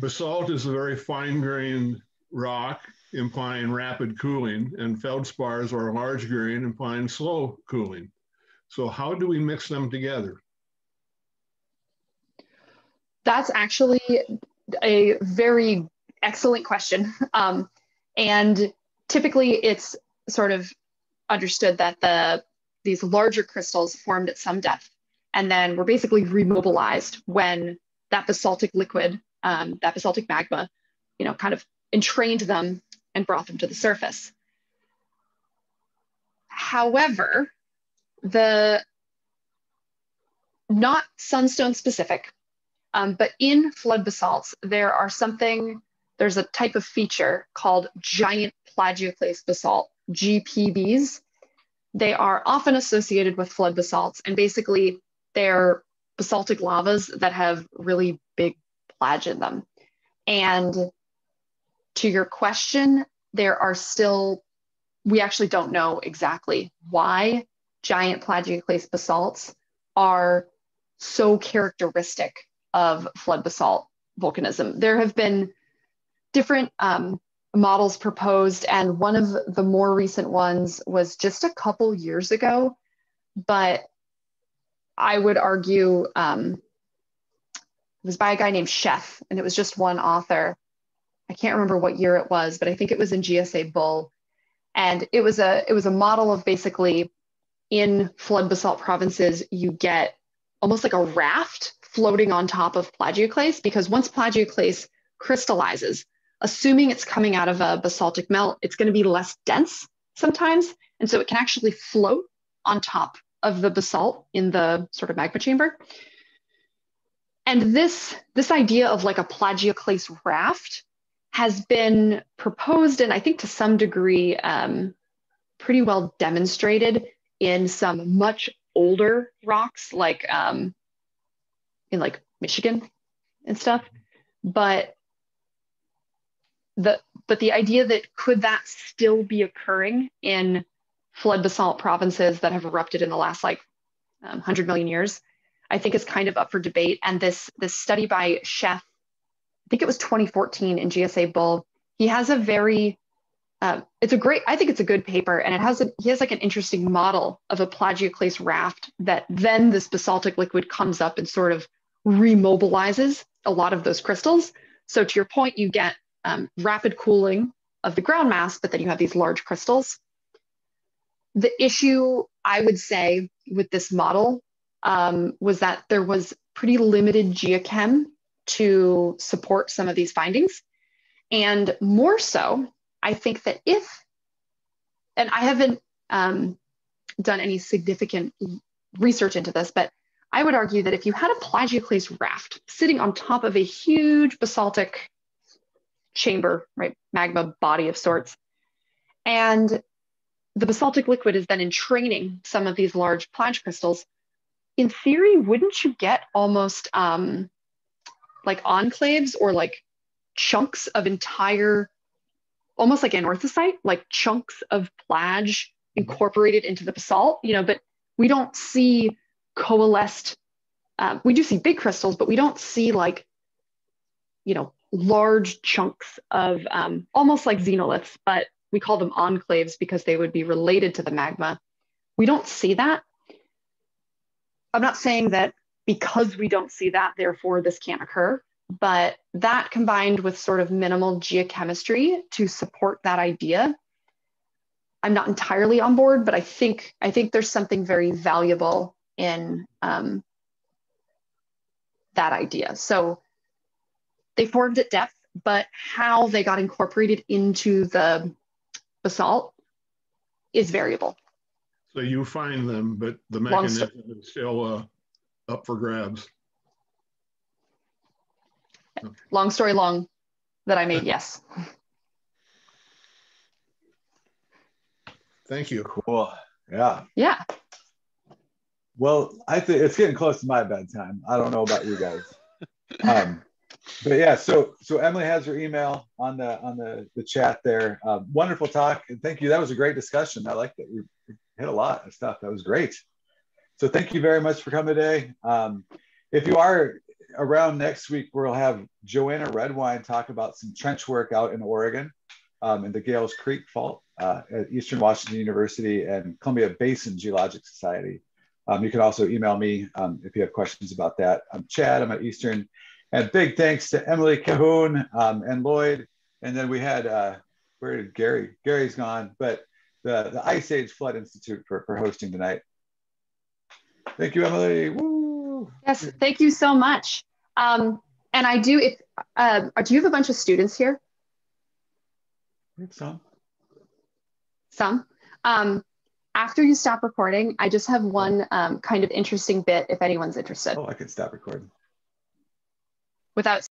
Basalt is a very fine-grained rock, implying rapid cooling, and feldspars are large grain, implying slow cooling. So how do we mix them together? That's actually a very excellent question. Um, and typically it's sort of understood that the these larger crystals formed at some depth and then were basically remobilized when that basaltic liquid, um, that basaltic magma, you know, kind of entrained them and brought them to the surface. However, the not sunstone specific, um, but in flood basalts, there are something, there's a type of feature called giant plagioclase basalt, GPBs, they are often associated with flood basalts, and basically they're basaltic lavas that have really big plage in them. And to your question, there are still, we actually don't know exactly why giant plagioclase basalts are so characteristic of flood basalt volcanism. There have been different um, models proposed, and one of the more recent ones was just a couple years ago. But I would argue um, it was by a guy named Sheth, and it was just one author. I can't remember what year it was, but I think it was in GSA Bull, and it was a it was a model of basically in flood basalt provinces you get almost like a raft floating on top of plagioclase because once plagioclase crystallizes assuming it's coming out of a basaltic melt, it's going to be less dense sometimes. And so it can actually float on top of the basalt in the sort of magma chamber. And this, this idea of like a plagioclase raft has been proposed and I think to some degree um, pretty well demonstrated in some much older rocks like um, in like Michigan and stuff. But the but the idea that could that still be occurring in flood basalt provinces that have erupted in the last like um, 100 million years, I think is kind of up for debate. And this this study by Sheth, I think it was 2014 in GSA Bull, he has a very uh, it's a great i think it's a good paper and it has a he has like an interesting model of a plagioclase raft that then this basaltic liquid comes up and sort of remobilizes a lot of those crystals. So to your point you get um, rapid cooling of the ground mass but then you have these large crystals. The issue i would say with this model um, was that there was pretty limited geochem to support some of these findings. And more so I think that if, and I haven't um, done any significant research into this, but I would argue that if you had a plagioclase raft sitting on top of a huge basaltic chamber, right, magma body of sorts, and the basaltic liquid is then entraining some of these large plage crystals, in theory, wouldn't you get almost um, like enclaves or like chunks of entire almost like anorthosite, like chunks of plage incorporated into the basalt, you know, but we don't see coalesced, um, we do see big crystals, but we don't see like, you know, large chunks of um, almost like xenoliths, but we call them enclaves because they would be related to the magma. We don't see that. I'm not saying that because we don't see that, therefore this can't occur. But that combined with sort of minimal geochemistry to support that idea, I'm not entirely on board, but I think I think there's something very valuable in um, that idea. So they formed at depth, but how they got incorporated into the basalt is variable. So you find them, but the mechanism is still uh, up for grabs. long story long that I made, yes. Thank you. Cool. Yeah. Yeah. Well, I think it's getting close to my bedtime. I don't know about you guys. Um, but yeah, so so Emily has her email on the on the, the chat there. Um, wonderful talk and thank you. That was a great discussion. I liked it. We hit a lot of stuff. That was great. So thank you very much for coming today. Um, if you are around next week, we'll have Joanna Redwine talk about some trench work out in Oregon um, in the Gales Creek Fault uh, at Eastern Washington University and Columbia Basin Geologic Society. Um, you can also email me um, if you have questions about that. I'm Chad, I'm at Eastern. And big thanks to Emily Cahoon um, and Lloyd. And then we had, uh, where did Gary? Gary's gone, but the, the Ice Age Flood Institute for, for hosting tonight. Thank you, Emily. Woo. Yes, thank you so much. Um, and I do, if, uh, do you have a bunch of students here? Some. Some. Um, after you stop recording, I just have one um, kind of interesting bit if anyone's interested. Oh, I could stop recording. Without